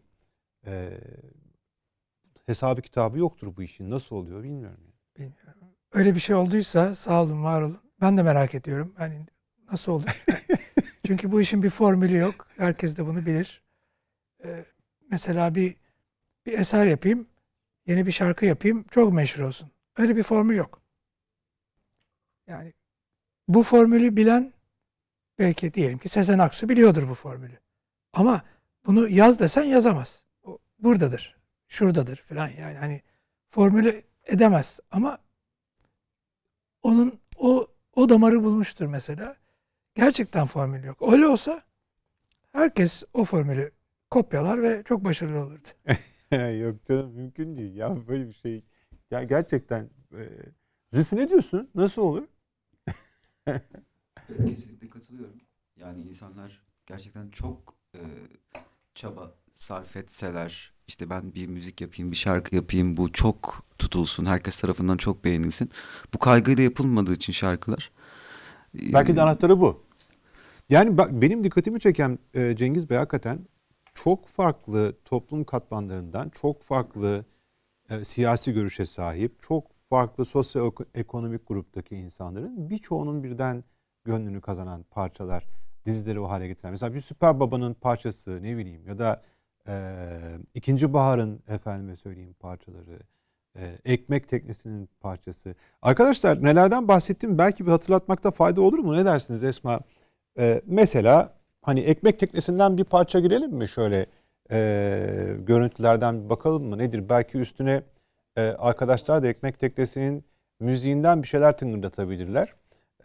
e, hesabı kitabı yoktur bu işin. Nasıl oluyor bilmiyorum. Yani. öyle bir şey olduysa sağ olun var olun. Ben de merak ediyorum. Hani nasıl oldu? [LAUGHS] Çünkü bu işin bir formülü yok. Herkes de bunu bilir. Ee, mesela bir bir eser yapayım, yeni bir şarkı yapayım, çok meşhur olsun. Öyle bir formül yok. Yani bu formülü bilen belki diyelim ki Sezen Aksu biliyordur bu formülü. Ama bunu yaz desen yazamaz. O buradadır, şuradadır falan yani hani formülü edemez ama onun o o damarı bulmuştur mesela. Gerçekten formül yok. Öyle olsa herkes o formülü kopyalar ve çok başarılı olurdu. [LAUGHS] Yok canım mümkün değil. Ya böyle bir şey. Ya gerçekten e, Zülfü ne diyorsun? Nasıl olur? [LAUGHS] Kesinlikle katılıyorum. Yani insanlar gerçekten çok e, çaba sarf etseler, işte ben bir müzik yapayım, bir şarkı yapayım, bu çok tutulsun, herkes tarafından çok beğenilsin. Bu kaygıyla yapılmadığı için şarkılar. e, Belki de anahtarı bu. Yani bak benim dikkatimi çeken e, Cengiz Bey hakikaten çok farklı toplum katmanlarından, çok farklı e, siyasi görüşe sahip, çok farklı sosyoekonomik gruptaki insanların birçoğunun birden gönlünü kazanan parçalar, dizileri o hale getiren. Mesela bir Süper Baba'nın parçası ne bileyim ya da e, İkinci Bahar'ın efendime söyleyeyim parçaları, e, Ekmek Teknesi'nin parçası. Arkadaşlar nelerden bahsettim belki bir hatırlatmakta fayda olur mu? Ne dersiniz Esma? E, mesela hani Ekmek Teknesi'nden bir parça girelim mi şöyle e, görüntülerden bir bakalım mı nedir? Belki üstüne e, arkadaşlar da Ekmek Teknesi'nin müziğinden bir şeyler tıngırdatabilirler.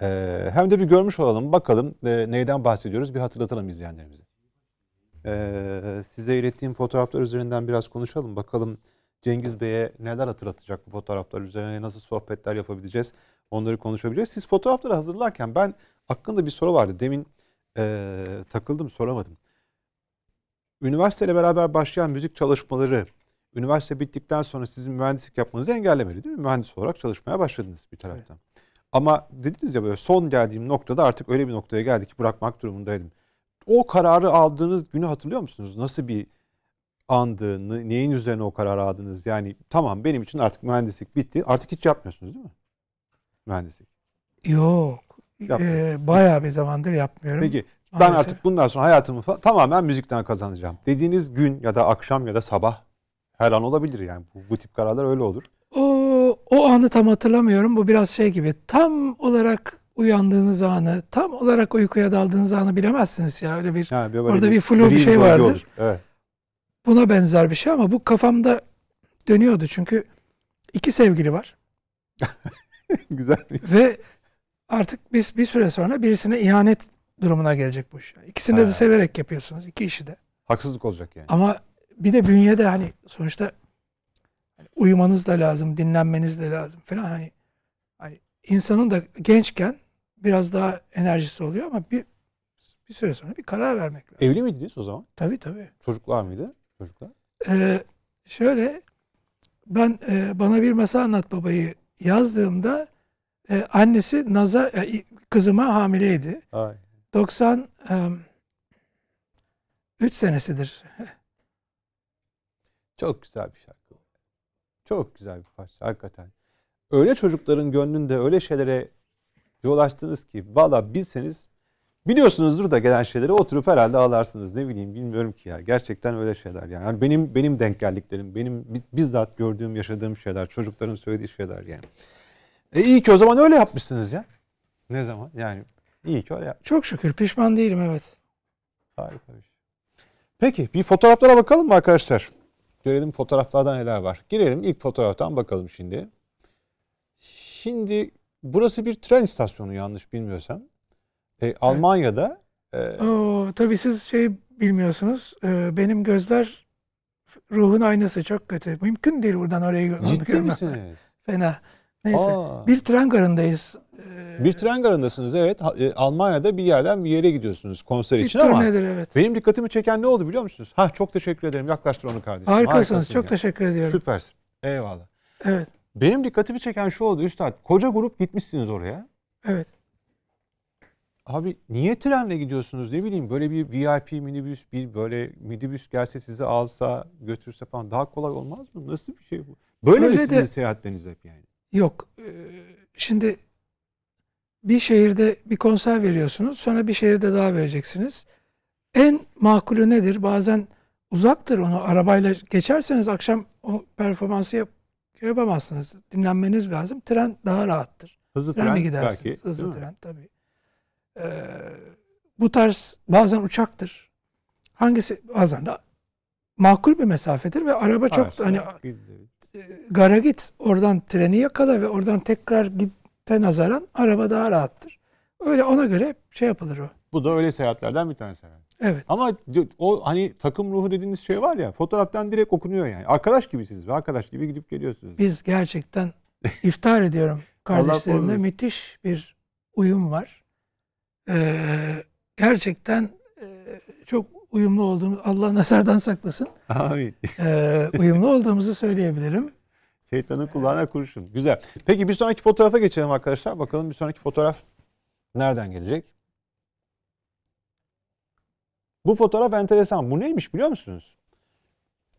E, hem de bir görmüş olalım bakalım e, neyden bahsediyoruz bir hatırlatalım izleyenlerimize. E, size ilettiğim fotoğraflar üzerinden biraz konuşalım bakalım Cengiz Bey'e neler hatırlatacak bu fotoğraflar üzerine nasıl sohbetler yapabileceğiz onları konuşabileceğiz. Siz fotoğrafları hazırlarken ben aklımda bir soru vardı demin e, takıldım soramadım. Üniversiteyle beraber başlayan müzik çalışmaları üniversite bittikten sonra sizin mühendislik yapmanızı engellemedi değil mi? Mühendis olarak çalışmaya başladınız bir taraftan. Ama dediniz ya böyle son geldiğim noktada artık öyle bir noktaya geldi ki bırakmak durumundaydım. O kararı aldığınız günü hatırlıyor musunuz? Nasıl bir andı? ne- Neyin üzerine o kararı aldınız? Yani tamam benim için artık mühendislik bitti. Artık hiç yapmıyorsunuz değil mi? Mühendislik. Yok. Ee, bayağı bir zamandır yapmıyorum. Peki ben Maalesef. artık bundan sonra hayatımı tamamen müzikten kazanacağım. Dediğiniz gün ya da akşam ya da sabah her an olabilir yani. Bu, bu tip kararlar öyle olur. O, anı tam hatırlamıyorum. Bu biraz şey gibi. Tam olarak uyandığınız anı, tam olarak uykuya daldığınız anı bilemezsiniz ya. Öyle bir Yani böyle Orada bir flu bir şey vardır. olur. Evet. buna benzer bir şey ama bu kafamda dönüyordu. Çünkü iki sevgili var [LAUGHS] Güzel. ve artık biz bir süre sonra birisine ihanet durumuna gelecek bu iş. İkisini de Ha. severek yapıyorsunuz iki işi de. Haksızlık olacak yani. Ama bir de bünyede hani sonuçta uyumanız da lazım, dinlenmeniz de lazım falan hani hani insanın da gençken biraz daha enerjisi oluyor ama bir bir süre sonra bir karar vermek lazım. Evli miydiniz o zaman? Tabii tabii. Çocuklar mıydı? Çocuklar. Ee, şöyle ben e, bana bir masal anlat babayı yazdığımda e, annesi Naza e, kızıma hamileydi. Ay. 90 e, 3 senesidir. Çok güzel bir şarkı. Çok güzel bir parça hakikaten. Öyle çocukların gönlünde öyle şeylere yol açtınız ki valla bilseniz biliyorsunuzdur da gelen şeyleri oturup herhalde ağlarsınız. Ne bileyim bilmiyorum ki ya. Gerçekten öyle şeyler yani. yani benim benim denk geldiklerim, benim bi- bizzat gördüğüm, yaşadığım şeyler, çocukların söylediği şeyler yani. E iyi ki o zaman öyle yapmışsınız ya. Ne zaman? Yani iyi ki öyle yapmışsınız. Çok şükür pişman değilim evet. Harika bir şey. Peki bir fotoğraflara bakalım mı arkadaşlar? Görelim fotoğraflardan neler var. Girelim ilk fotoğraftan bakalım şimdi. Şimdi burası bir tren istasyonu yanlış bilmiyorsam. E, Almanya'da e, Oo, tabii siz şey bilmiyorsunuz. e, benim gözler ruhun aynası çok kötü. Mümkün değil buradan oraya gö- ciddi görmem. misiniz? [LAUGHS] Fena. Neyse. Aa, Bir tren garındayız. Ee, bir tren garındasınız evet. E, Almanya'da bir yerden bir yere gidiyorsunuz konser bir için ama turnedir evet. benim dikkatimi çeken ne oldu biliyor musunuz? Ha çok teşekkür ederim. Yaklaştır onu kardeşim. Harikasınız. Harikasın Çok ya. teşekkür ediyorum. Süpersin. Eyvallah. Evet. Benim dikkatimi çeken şu oldu Üstad. Koca grup gitmişsiniz oraya. Evet. Abi niye trenle gidiyorsunuz ne bileyim böyle bir VIP minibüs bir böyle minibüs gelse sizi alsa götürse falan daha kolay olmaz mı? Nasıl bir şey bu? Böyle mi Öyle sizin de- seyahatleriniz hep yani? Yok. ee, Şimdi bir şehirde bir konser veriyorsunuz. Sonra bir şehirde daha vereceksiniz. En makulü nedir? Bazen uzaktır onu arabayla geçerseniz akşam o performansı yap yapamazsınız. Dinlenmeniz lazım. Tren daha rahattır. Hızlı Trenle tren gidersiniz. belki. Hızlı değil mi? tren tabii. Ee, bu tarz bazen uçaktır. Hangisi bazen de makul bir mesafedir ve araba çok Araçlar, hani e, gara git oradan treni yakala ve oradan tekrar gite nazaran araba daha rahattır. Öyle ona göre şey yapılır o. Bu da öyle seyahatlerden bir tanesi. herhalde. Evet. Ama o hani takım ruhu dediğiniz şey var ya fotoğraftan direkt okunuyor yani. Arkadaş gibisiniz ve arkadaş gibi gidip geliyorsunuz. Biz gerçekten iftihar ediyorum [LAUGHS] kardeşlerimle. Müthiş bir uyum var. Ee, gerçekten e, çok uyumlu olduğumuz Allah nazardan saklasın. Amin. Ee, uyumlu olduğumuzu söyleyebilirim. Şeytanın kulağına kurşun. Güzel. Peki bir sonraki fotoğrafa geçelim arkadaşlar. Bakalım bir sonraki fotoğraf nereden gelecek? Bu fotoğraf enteresan. Bu neymiş biliyor musunuz?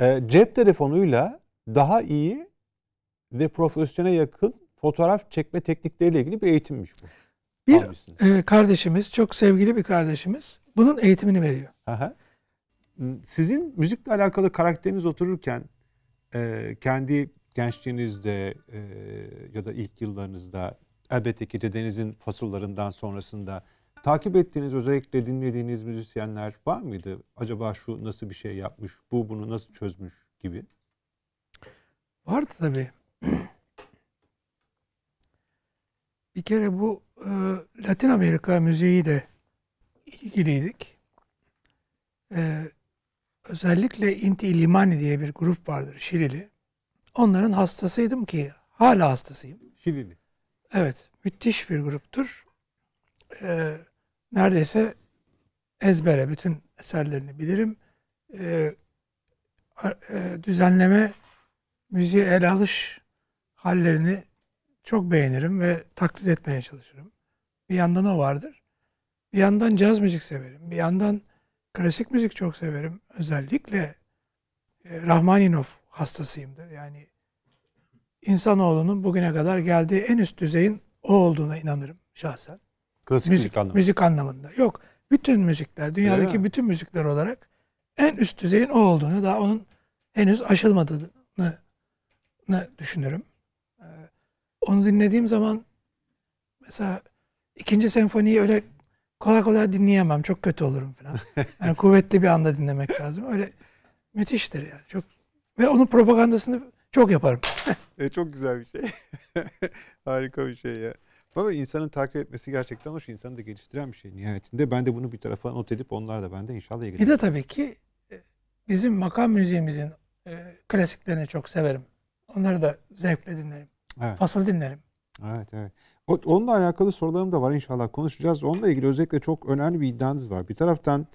Ee, cep telefonuyla daha iyi ve profesyonel yakın fotoğraf çekme teknikleriyle ilgili bir eğitimmiş bu. Bir e, kardeşimiz, çok sevgili bir kardeşimiz bunun eğitimini veriyor. Aha. Sizin müzikle alakalı karakteriniz otururken e, kendi gençliğinizde e, ya da ilk yıllarınızda elbette ki dedenizin fasıllarından sonrasında takip ettiğiniz özellikle dinlediğiniz müzisyenler var mıydı? Acaba şu nasıl bir şey yapmış, bu bunu nasıl çözmüş gibi? Vardı tabii. [CLEARS THROAT] Bir kere bu e, Latin Amerika müziği de ilgiliydik. E, özellikle Inti Illimani diye bir grup vardır Şilili. Onların hastasıydım ki hala hastasıyım. Şilili. Evet, müthiş bir gruptur. E, neredeyse ezbere bütün eserlerini bilirim. E, a- e, düzenleme müziğe el alış hallerini çok beğenirim ve taklit etmeye çalışırım. Bir yandan o vardır. Bir yandan caz müzik severim. Bir yandan klasik müzik çok severim. Özellikle e, Rahmaninov hastasıyımdır. Yani insanoğlunun bugüne kadar geldiği en üst düzeyin o olduğuna inanırım şahsen. Klasik Müzik, müzik, anlamı. müzik anlamında. Yok. Bütün müzikler, dünyadaki bütün müzikler olarak en üst düzeyin o olduğunu, daha onun henüz aşılmadığını ne düşünürüm. Ee, onu dinlediğim zaman mesela ikinci senfoniyi öyle kolay kolay dinleyemem. Çok kötü olurum falan. [LAUGHS] Yani kuvvetli bir anda dinlemek lazım. Öyle müthiştir yani. Çok ve onun propagandasını çok yaparım. [LAUGHS] E, çok güzel bir şey. [LAUGHS] Harika bir şey ya. Ama insanın takip etmesi gerçekten hoş. İnsanı da geliştiren bir şey nihayetinde. Ben de bunu bir tarafa not edip onlar da bende inşallah Bir ilgilenir. de tabii ki e, bizim makam müziğimizin e, klasiklerini çok severim. Onları da zevkle dinlerim. Evet. Fasıl dinlerim. Evet, evet. Onunla alakalı sorularım da var inşallah konuşacağız. Onunla ilgili özellikle çok önemli bir iddianız var. Bir taraftan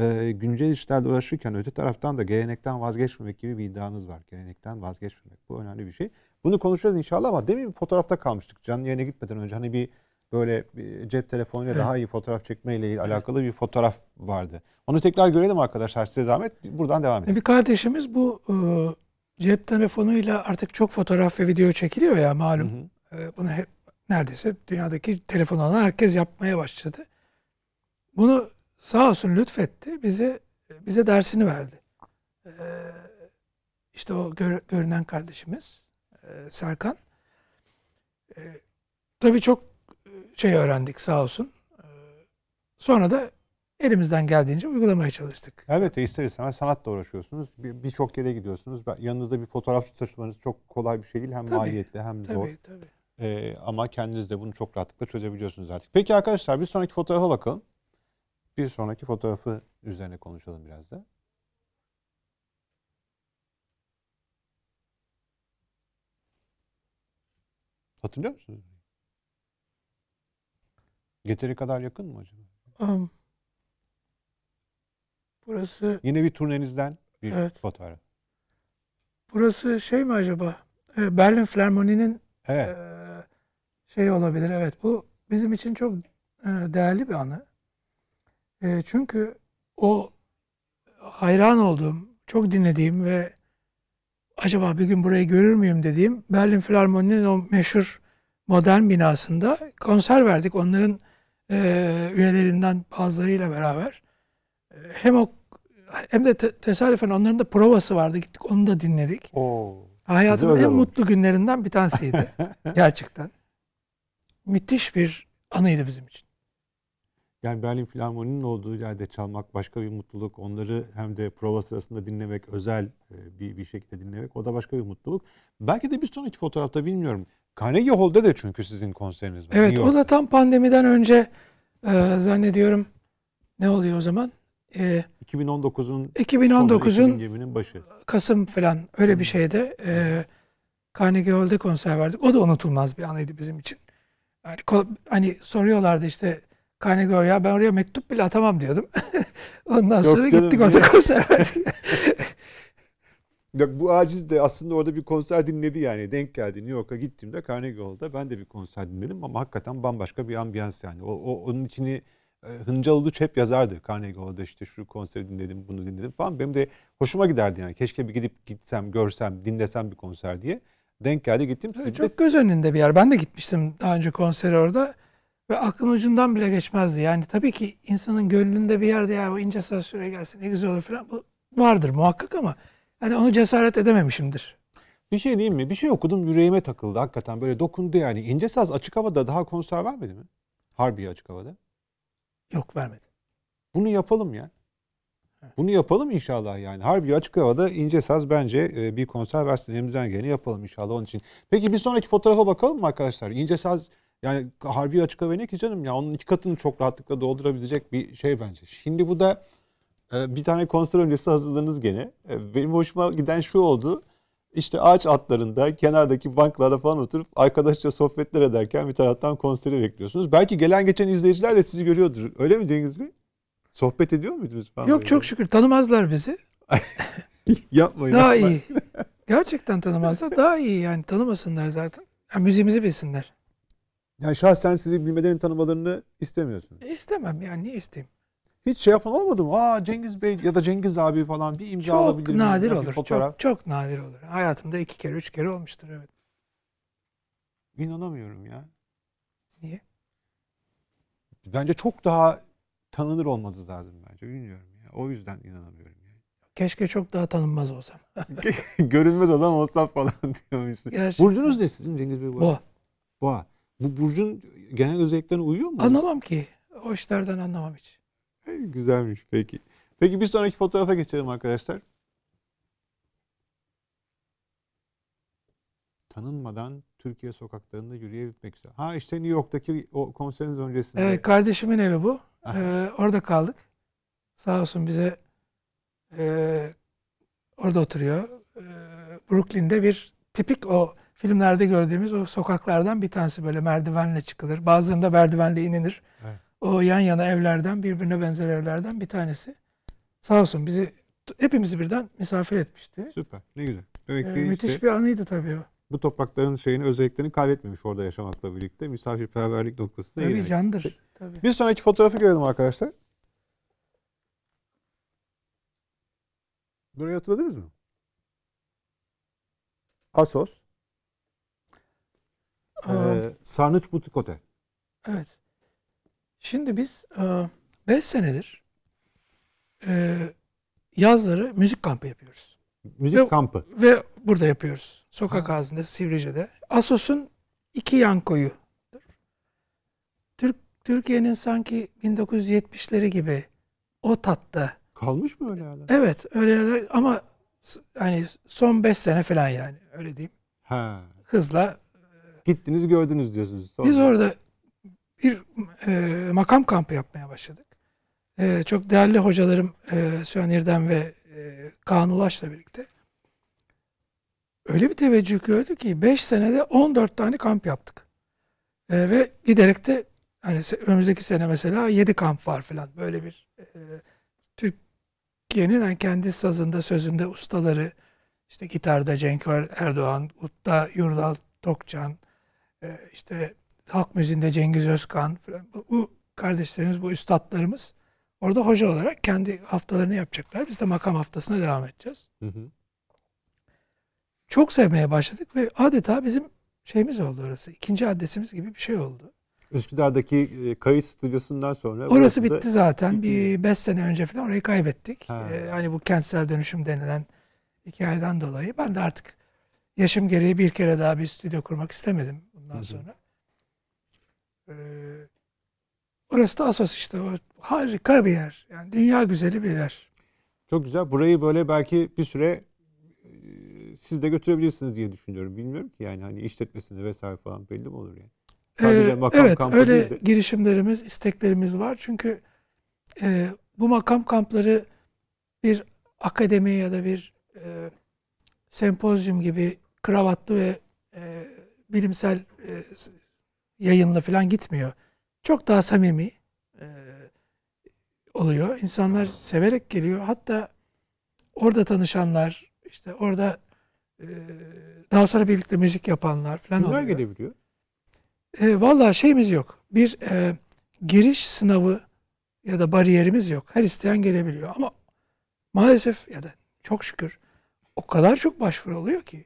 e, güncel işlerle uğraşırken öte taraftan da gelenekten vazgeçmemek gibi bir iddianız var. Gelenekten vazgeçmemek. Bu önemli bir şey. Bunu konuşacağız inşallah ama demin bir fotoğrafta kalmıştık. Canlı yayına gitmeden önce hani bir böyle bir cep telefonuyla daha iyi fotoğraf çekmeyle alakalı bir fotoğraf vardı. Onu tekrar görelim arkadaşlar size zahmet. Buradan devam edelim. Bir kardeşimiz bu e, cep telefonuyla artık çok fotoğraf ve video çekiliyor ya malum. Hı hı. E, bunu hep neredeyse dünyadaki telefon alan herkes yapmaya başladı. Bunu sağ olsun lütfetti. Bize bize dersini verdi. E, işte o gör- görünen kardeşimiz e, Serkan. E, tabii çok e, şey öğrendik sağ olsun. E, sonra da elimizden geldiğince uygulamaya çalıştık. Evet ister istemez sanatla uğraşıyorsunuz. Bir- Birçok yere gidiyorsunuz. Yanınızda bir fotoğraf taşımanız çok kolay bir şey değil. Hem Tabii, maliyetli hem zor. Tabii tabii. Ee, ama kendiniz de bunu çok rahatlıkla çözebiliyorsunuz artık. Peki arkadaşlar bir sonraki fotoğrafa bakalım. Bir sonraki fotoğrafı üzerine konuşalım biraz da. Hatırlıyor musunuz? Yeteri kadar yakın mı acaba? Um, burası Yine bir turnenizden bir Evet. fotoğraf. burası şey mi acaba? E, Berlin Filarmoni'nin Evet. e, şey olabilir. Evet bu bizim için çok e, değerli bir anı. E, çünkü o hayran olduğum, çok dinlediğim ve acaba bir gün burayı görür müyüm dediğim Berlin Filarmoni'nin o meşhur modern binasında konser verdik. Onların e, üyelerinden bazılarıyla beraber. E, hem o hem de te- tesadüfen onların da provası vardı. Gittik onu da dinledik. Oo. Hayatımın en mutlu günlerinden bir tanesiydi. [LAUGHS] Gerçekten. Müthiş bir anıydı bizim için. Yani Berlin Filarmoni'nin olduğu yerde çalmak başka bir mutluluk. Onları hem de prova sırasında dinlemek, özel e, bir, bir şekilde dinlemek o da başka bir mutluluk. Belki de bir sonraki fotoğrafta bilmiyorum. Carnegie Hall'da da çünkü sizin konseriniz var. Evet o da tam pandemiden önce e, zannediyorum ne oluyor o zaman? E, 2019'un 2019'un 2020'nin başı. Kasım falan öyle bir şeyde e, Carnegie Hall'de konser verdik. O da unutulmaz bir anıydı bizim için. Yani hani soruyorlardı işte Carnegie ya ben oraya mektup bile atamam diyordum. [LAUGHS] Ondan Yok sonra gittik orada konser verdik. Ya bu aciz de aslında orada bir konser dinledi yani. Denk geldi New York'a gittiğimde Carnegie Hall'da ben de bir konser dinledim ama hakikaten bambaşka bir ambiyans yani. O, o onun içini e, Hıncal Uluç hep yazardı Carnegie Hall'da işte şu konseri dinledim, bunu dinledim falan. Benim de hoşuma giderdi yani. Keşke bir gidip gitsem, görsem, dinlesem bir konser diye. Denk geldi gittim. Bir de- Çok göz önünde bir yer. Ben de gitmiştim daha önce konsere orada. Ve aklım ucundan bile geçmezdi. Yani tabii ki insanın gönlünde bir yerde ya bu ince saz şuraya gelsin ne güzel olur falan. Bu vardır muhakkak ama hani onu cesaret edememişimdir. Bir şey diyeyim mi? Bir şey okudum yüreğime takıldı hakikaten böyle dokundu yani. İnce Saz açık havada daha konser vermedi mi? Harbiye açık havada. Yok vermedi. Bunu yapalım ya. Bunu yapalım inşallah yani. Harbi açık havada ince saz bence e, bir konser versin. Elimizden geleni yapalım inşallah onun için. Peki bir sonraki fotoğrafa bakalım mı arkadaşlar? İnce saz yani harbi açık hava ne ki canım ya onun iki katını çok rahatlıkla doldurabilecek bir şey bence. Şimdi bu da e, bir tane konser öncesi hazırladınız gene. E, benim hoşuma giden şu oldu. İşte ağaç altlarında, kenardaki banklarda falan oturup arkadaşça sohbetler ederken bir taraftan konseri bekliyorsunuz. Belki gelen geçen izleyiciler de sizi görüyordur. Öyle mi Cengiz Bey? Sohbet ediyor muydunuz? falan Yok böyle? çok şükür tanımazlar bizi. [LAUGHS] Yapmayın. Daha yapmayın. iyi. Gerçekten tanımazlar. Daha iyi yani tanımasınlar zaten. Yani müziğimizi bilsinler. Yani şahsen sizi bilmeden tanımalarını istemiyorsunuz. İstemem yani niye isteyeyim? Hiç şey yapan olmadı mı? Aa Cengiz Bey ya da Cengiz abi falan bir imza Çok alabilir miyim? nadir Ya bir olur. Fotoğraf. Çok, çok nadir olur. Hayatımda iki kere üç kere olmuştur evet. İnanamıyorum ya. Niye? Bence çok daha tanınır olmanız lazım bence. Bilmiyorum ya. O yüzden inanamıyorum. Yani. Keşke çok daha tanınmaz olsam. [LAUGHS] Görünmez adam olsam falan [LAUGHS] diyormuşsun. Gerçekten. Burcunuz ne sizin Cengiz Bey? Bu. Boğa. Bu burcun genel özelliklerine uyuyor mu? Anlamam ki. O işlerden anlamam hiç. Güzelmiş peki. Peki bir sonraki fotoğrafa geçelim arkadaşlar. Tanınmadan Türkiye sokaklarında yürüyebilmek istiyor. Ha işte New York'taki o konseriniz öncesinde. Evet, kardeşimin evi bu. Aha. Ee, orada kaldık. Sağ olsun bize e, Orada oturuyor. Ee, Brooklyn'de bir tipik o filmlerde gördüğümüz o sokaklardan bir tanesi böyle merdivenle çıkılır. Bazılarında merdivenle inilir. Evet. O yan yana evlerden birbirine benzer evlerden bir tanesi. Sağ olsun bizi hepimizi birden misafir etmişti. Süper. Ne güzel. Demek Ee, ki müthiş işte bir anıydı tabii o. bu toprakların şeyini özelliklerini kaybetmemiş orada yaşamakla birlikte. Misafirperverlik noktasında Tabii candır. Tabii. Bir sonraki fotoğrafı görelim arkadaşlar. Burayı hatırladınız mı? Asos. Aa, Ee, Sarnıç Butik Otel. Evet. Şimdi biz 5 senedir e, yazları müzik kampı yapıyoruz. Müzik Ve- kampı. Ve burada yapıyoruz. Sokak Ha. ağzında Sivrice'de. Asos'un iki yan koyu. Türk, Türkiye'nin sanki 1970'leri gibi o tatta. Kalmış mı öyle yerler? Evet öyle yerler ama hani son 5 sene falan yani öyle diyeyim. Ha. Hızla Gittiniz gördünüz diyorsunuz. Sonra. Biz orada bir e, makam kampı yapmaya başladık. E, çok değerli hocalarım e, Sühan İrdem ve e, Kaan Ulaş'la birlikte. Öyle bir teveccüh gördü ki 5 senede 14 tane kamp yaptık. E, ve giderek de hani önümüzdeki sene mesela 7 kamp var falan böyle bir e, Türkiye'nin yani kendi sazında sözünde ustaları işte gitarda Cenk Erdoğan, utta Yurdal Tokcan, e, işte halk müziğinde Cengiz Özkan falan. Bu, bu kardeşlerimiz, bu üstadlarımız orada hoca olarak kendi haftalarını yapacaklar. Biz de makam haftasına devam edeceğiz. Hı hı. Çok sevmeye başladık ve adeta bizim şeyimiz oldu orası. İkinci adresimiz gibi bir şey oldu. Üsküdar'daki e, kayıt stüdyosundan sonra. Orası bitti zaten. Bir beş sene önce falan orayı kaybettik. Ha. Ee, hani bu kentsel dönüşüm denilen hikayeden dolayı. Ben de artık yaşım gereği bir kere daha bir stüdyo kurmak istemedim Hı hı. sonra. Ee, orası da Asos işte. O harika bir yer. Yani dünya güzeli bir yer. Çok güzel. Burayı böyle belki bir süre siz de götürebilirsiniz diye düşünüyorum. Bilmiyorum ki yani hani işletmesinde vesaire falan belli mi olur yani? Sadece Ee, makam evet kampı öyle değil de- girişimlerimiz, isteklerimiz var. Çünkü e, bu makam kampları bir akademi ya da bir e, sempozyum gibi kravatlı ve e, bilimsel e, yayınla falan gitmiyor. Çok daha samimi e, oluyor. İnsanlar severek geliyor. Hatta orada tanışanlar, işte orada e, daha sonra birlikte müzik yapanlar falan Kimler oluyor. gelebiliyor? E, Valla şeyimiz yok. Bir e, giriş sınavı ya da bariyerimiz yok. Her isteyen gelebiliyor. Ama maalesef ya da çok şükür o kadar çok başvuru oluyor ki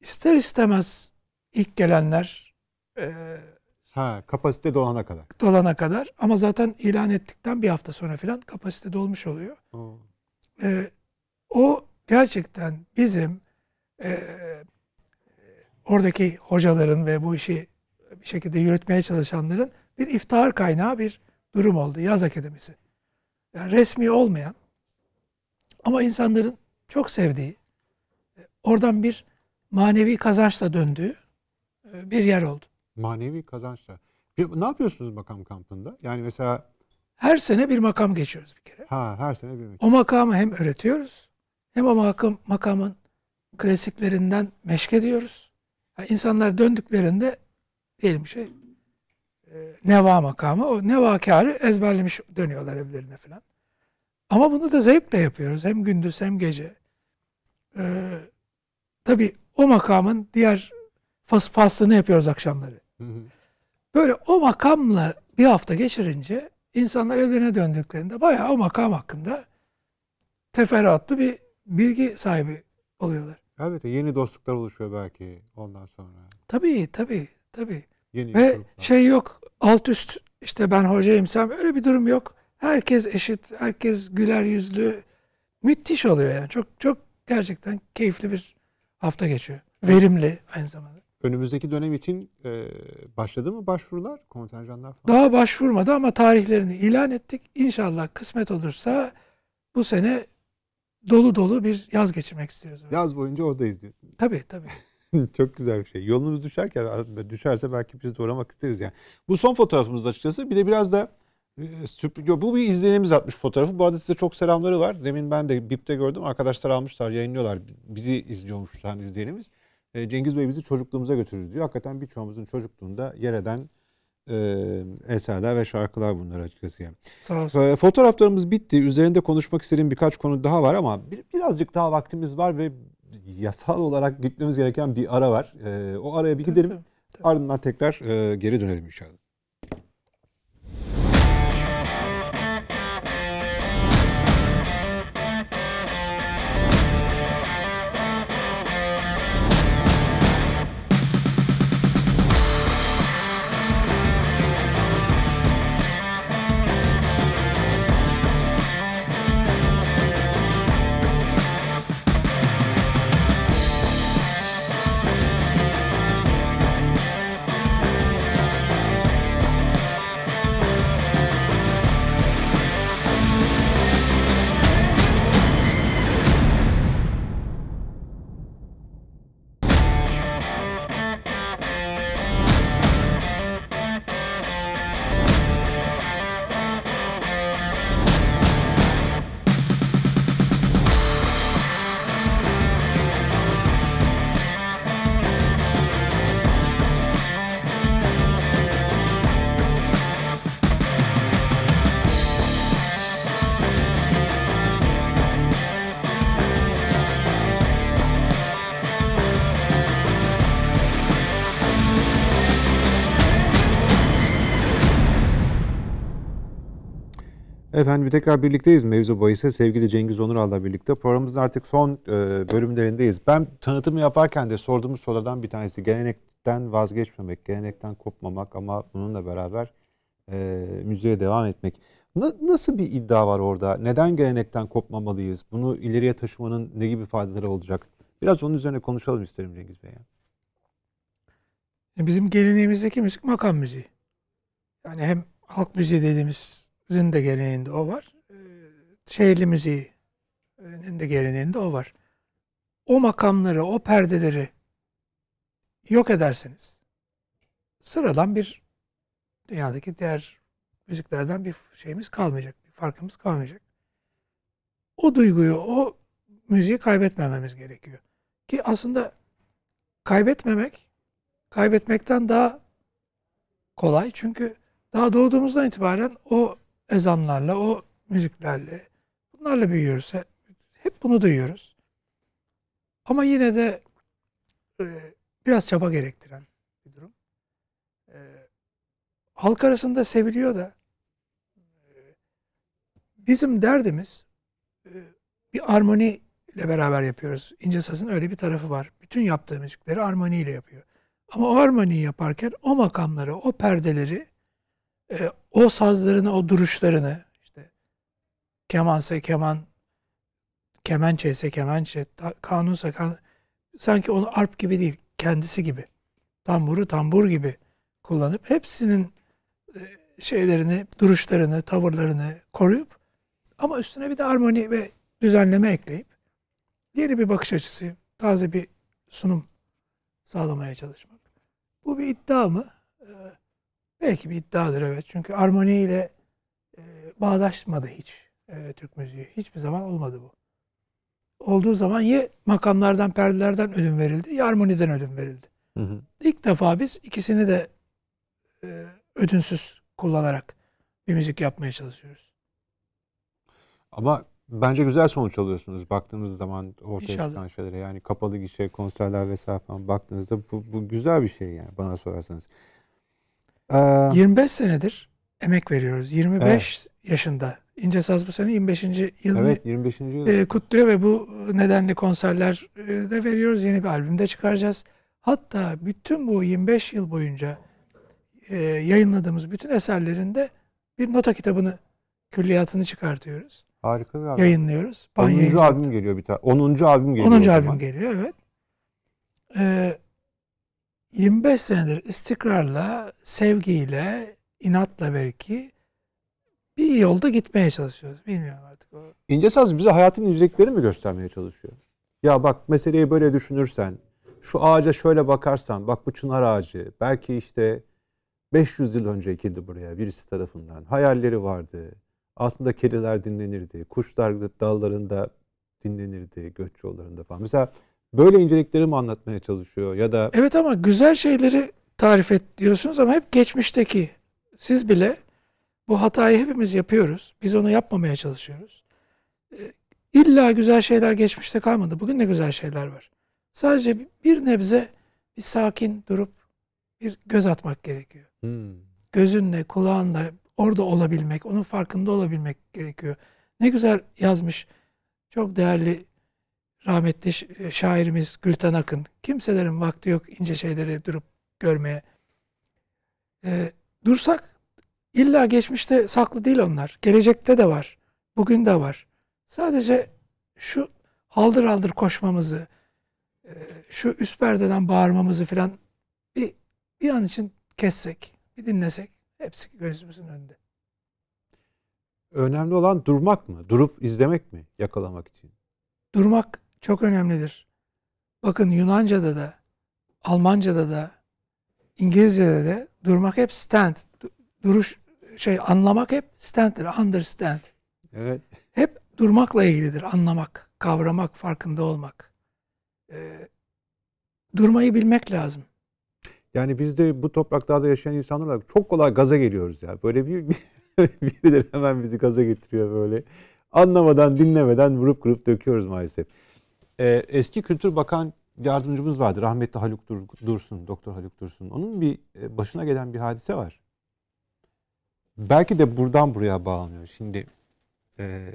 ister istemez ilk gelenler e, Ha, kapasite dolana kadar. dolana kadar ama zaten ilan ettikten bir hafta sonra falan kapasite dolmuş oluyor. Oo. E, o gerçekten bizim e, oradaki hocaların ve bu işi bir şekilde yürütmeye çalışanların bir iftihar kaynağı bir durum oldu. Yaz Akademisi. Yani resmi olmayan ama insanların çok sevdiği, e, oradan bir manevi kazançla döndüğü bir yer oldu. Manevi kazançla. Bir- ne yapıyorsunuz makam kampında? Yani mesela Her sene bir makam geçiyoruz bir kere. ha her sene bir O makamı hem öğretiyoruz hem o makam, makamın klasiklerinden meşk ediyoruz. Yani insanlar döndüklerinde diyelim şey e, neva makamı o neva kârı ezberlemiş dönüyorlar evlerine falan. Ama bunu da zevkle yapıyoruz. Hem gündüz hem gece. Ee, tabii o makamın diğer fas, faslını yapıyoruz akşamları. Hı hı. Böyle o makamla bir hafta geçirince insanlar evlerine döndüklerinde bayağı o makam hakkında teferruatlı bir bilgi sahibi oluyorlar. Elbette yeni dostluklar oluşuyor belki ondan sonra. Tabii tabii tabii. Yeni Ve gruplar. şey yok alt üst işte ben hocayım sen öyle bir durum yok. Herkes eşit, herkes güler yüzlü. Müthiş oluyor yani. Çok çok gerçekten keyifli bir hafta geçiyor. Verimli aynı zamanda. Önümüzdeki dönem için e, başladı mı başvurular, kontenjanlar falan? Daha başvurmadı ama tarihlerini ilan ettik. İnşallah kısmet olursa bu sene dolu dolu bir yaz geçirmek istiyoruz. Yaz boyunca oradayız diyorsunuz. Tabii tabii. [LAUGHS] Çok güzel bir şey. Yolunuz düşerken düşerse belki biz de uğramak isteriz yani. Bu son fotoğrafımız açıkçası. Bir de biraz da Yo, Bu bir izleyenimiz atmış fotoğrafı. Bu arada size çok selamları var. Demin ben de BİP'te gördüm. Arkadaşlar almışlar, yayınlıyorlar. Bizi izliyormuş hani izleyenimiz. Ee, Cengiz Bey bizi çocukluğumuza götürür diyor. Hakikaten birçoğumuzun çocukluğunda yer eden e, eserler ve şarkılar bunlar açıkçası. Yani. Sağ olsun. Ee, Fotoğraflarımız bitti. Üzerinde konuşmak istediğim birkaç konu daha var ama bir, birazcık daha vaktimiz var ve yasal olarak gitmemiz gereken bir ara var. Ee, o araya bir gidelim. Tabii, Ardından tekrar e, geri dönelim inşallah. Efendim tekrar birlikteyiz. Mevzu bahise sevgili Cengiz Onural'la birlikte. Programımızın artık son e, bölümlerindeyiz. Ben tanıtımı yaparken de sorduğumuz sorulardan bir tanesi gelenekten vazgeçmemek, gelenekten kopmamak ama bununla beraber e, müziğe devam etmek. Na- nasıl bir iddia var orada? Neden gelenekten kopmamalıyız? Bunu ileriye taşımanın ne gibi faydaları olacak? Biraz onun üzerine konuşalım isterim Cengiz Bey. Bizim geleneğimizdeki müzik makam müziği. Yani hem halk müziği dediğimizin de geleneğinde o var. Ee, Şehirli müziğinin de geleneğinde o var. O makamları, o perdeleri yok ederseniz sıradan bir dünyadaki diğer müziklerden bir şeyimiz kalmayacak. Bir farkımız kalmayacak. O duyguyu, o müziği kaybetmememiz gerekiyor. Ki aslında kaybetmemek kaybetmekten daha kolay. Çünkü daha doğduğumuzdan itibaren o ezanlarla, o müziklerle, bunlarla büyüyoruz. He- Hep bunu duyuyoruz. Ama yine de e, biraz çaba gerektiren bir durum. E, halk arasında seviliyor da e, bizim derdimiz bir armoni ile beraber yapıyoruz. İnce Saz'ın öyle bir tarafı var. Bütün yaptığı müzikleri armoniyle yapıyor. Ama o armoniyi yaparken o makamları, o perdeleri, e, o sazlarını, o duruşlarını, işte kemansa keman, kemençe ise kemençe, kanunsa kan, sanki onu arp gibi değil, kendisi gibi, tamburu tambur gibi kullanıp hepsinin e, şeylerini, duruşlarını, tavırlarını koruyup ama üstüne bir de armoni ve düzenleme ekleyip yeni bir bakış açısı, taze bir sunum sağlamaya çalışmak. Bu bir iddia mı? Ee, belki bir iddiadır evet. Çünkü armoni ile e, bağdaşmadı hiç e, Türk müziği. Hiçbir zaman olmadı bu. Olduğu zaman ya makamlardan, perdelerden ödün verildi ya armoniden ödün verildi. Hı hı. İlk defa biz ikisini de e, ödünsüz kullanarak bir müzik yapmaya çalışıyoruz. Ama bence güzel sonuç alıyorsunuz baktığımız zaman ortaya İnşallah. çıkan şeylere. Yani kapalı gişe, konserler vesaire falan baktığınızda bu, bu güzel bir şey yani bana sorarsanız. Ee, 25 senedir emek veriyoruz. 25 yaşında. İnce Saz bu sene 25. yılını evet 25. yıl. e, kutluyor ve bu nedenle konserler e, de veriyoruz. Yeni bir albüm de çıkaracağız. Hatta bütün bu 25 yıl boyunca e, yayınladığımız bütün eserlerinde bir nota kitabını, külliyatını çıkartıyoruz. Harika bir albüm. Yayınlıyoruz. Ban 10. yayıncılıkta. albüm geliyor bir tane. 10. albüm geliyor. 10. o zaman. albüm geliyor evet. Ee, 25 senedir istikrarla, sevgiyle, inatla belki bir yolda gitmeye çalışıyoruz. Bilmiyorum artık. İnce Saz bize hayatın incelikleri mi göstermeye çalışıyor? Ya bak meseleyi böyle düşünürsen, şu ağaca şöyle bakarsan, bak bu çınar ağacı, belki işte 500 yıl önce ekildi buraya birisi tarafından. Hayalleri vardı. Aslında kediler dinlenirdi. Kuşlar dallarında dinlenirdi. Göç yollarında falan. Mesela böyle incelikleri mi anlatmaya çalışıyor? Ya da Evet ama güzel şeyleri tarif et diyorsunuz ama hep geçmişteki. Siz bile bu hatayı hepimiz yapıyoruz. Biz onu yapmamaya çalışıyoruz. Ee, İlla güzel şeyler geçmişte kalmadı. Bugün de güzel şeyler var. Sadece bir nebze bir sakin durup bir göz atmak gerekiyor. Hmm. Gözünle, kulağınla orada olabilmek, onun farkında olabilmek gerekiyor. Ne güzel yazmış. Çok değerli rahmetli ş- şairimiz Gülten Akın. Kimselerin vakti yok ince şeyleri durup görmeye. Ee, dursak illa geçmişte saklı değil onlar. Gelecekte de var. Bugün de var. Sadece şu haldır haldır koşmamızı, e, şu üst perdeden bağırmamızı filan bir, bir an için kessek, bir dinlesek hepsi gözümüzün önünde. Önemli olan durmak mı? Durup izlemek mi yakalamak için? Durmak çok önemlidir. Bakın Yunanca'da da, Almanca'da da, İngilizce'de de durmak hep stand. Du- Duruş şey anlamak hep stand'dir. Understand. Evet. Hep durmakla ilgilidir. Anlamak, kavramak, farkında olmak. Ee, durmayı bilmek lazım. Yani biz de bu topraklarda yaşayan insanlar olarak çok kolay gaza geliyoruz ya. Böyle bir, bir [LAUGHS] birileri hemen bizi gaza getiriyor böyle. Anlamadan, dinlemeden vurup kırıp döküyoruz maalesef. Ee, eski Kültür Bakan yardımcımız vardı. Rahmetli Haluk Dur- Dursun, Doktor Haluk Dursun. Onun bir e, başına gelen bir hadise var. Belki de buradan buraya bağlanıyor. Şimdi e,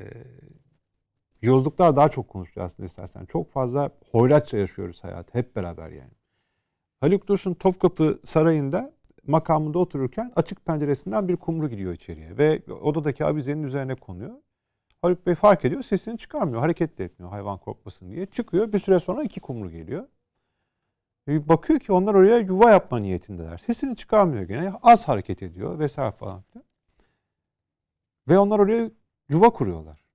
yolculuklar daha çok konuşuyor aslında istersen. Çok fazla hoyratça yaşıyoruz hayatı hep beraber yani. Haluk Dursun Topkapı Sarayı'nda makamında otururken açık penceresinden bir kumru giriyor içeriye ve odadaki avizenin üzerine konuyor. Haluk Bey fark ediyor, sesini çıkarmıyor, hareket de etmiyor hayvan korkmasın diye. Çıkıyor, bir süre sonra iki kumru geliyor. Ve bakıyor ki onlar oraya yuva yapma niyetindeler. Sesini çıkarmıyor gene, az hareket ediyor vesaire falan filan. Ve onlar oraya yuva kuruyorlar.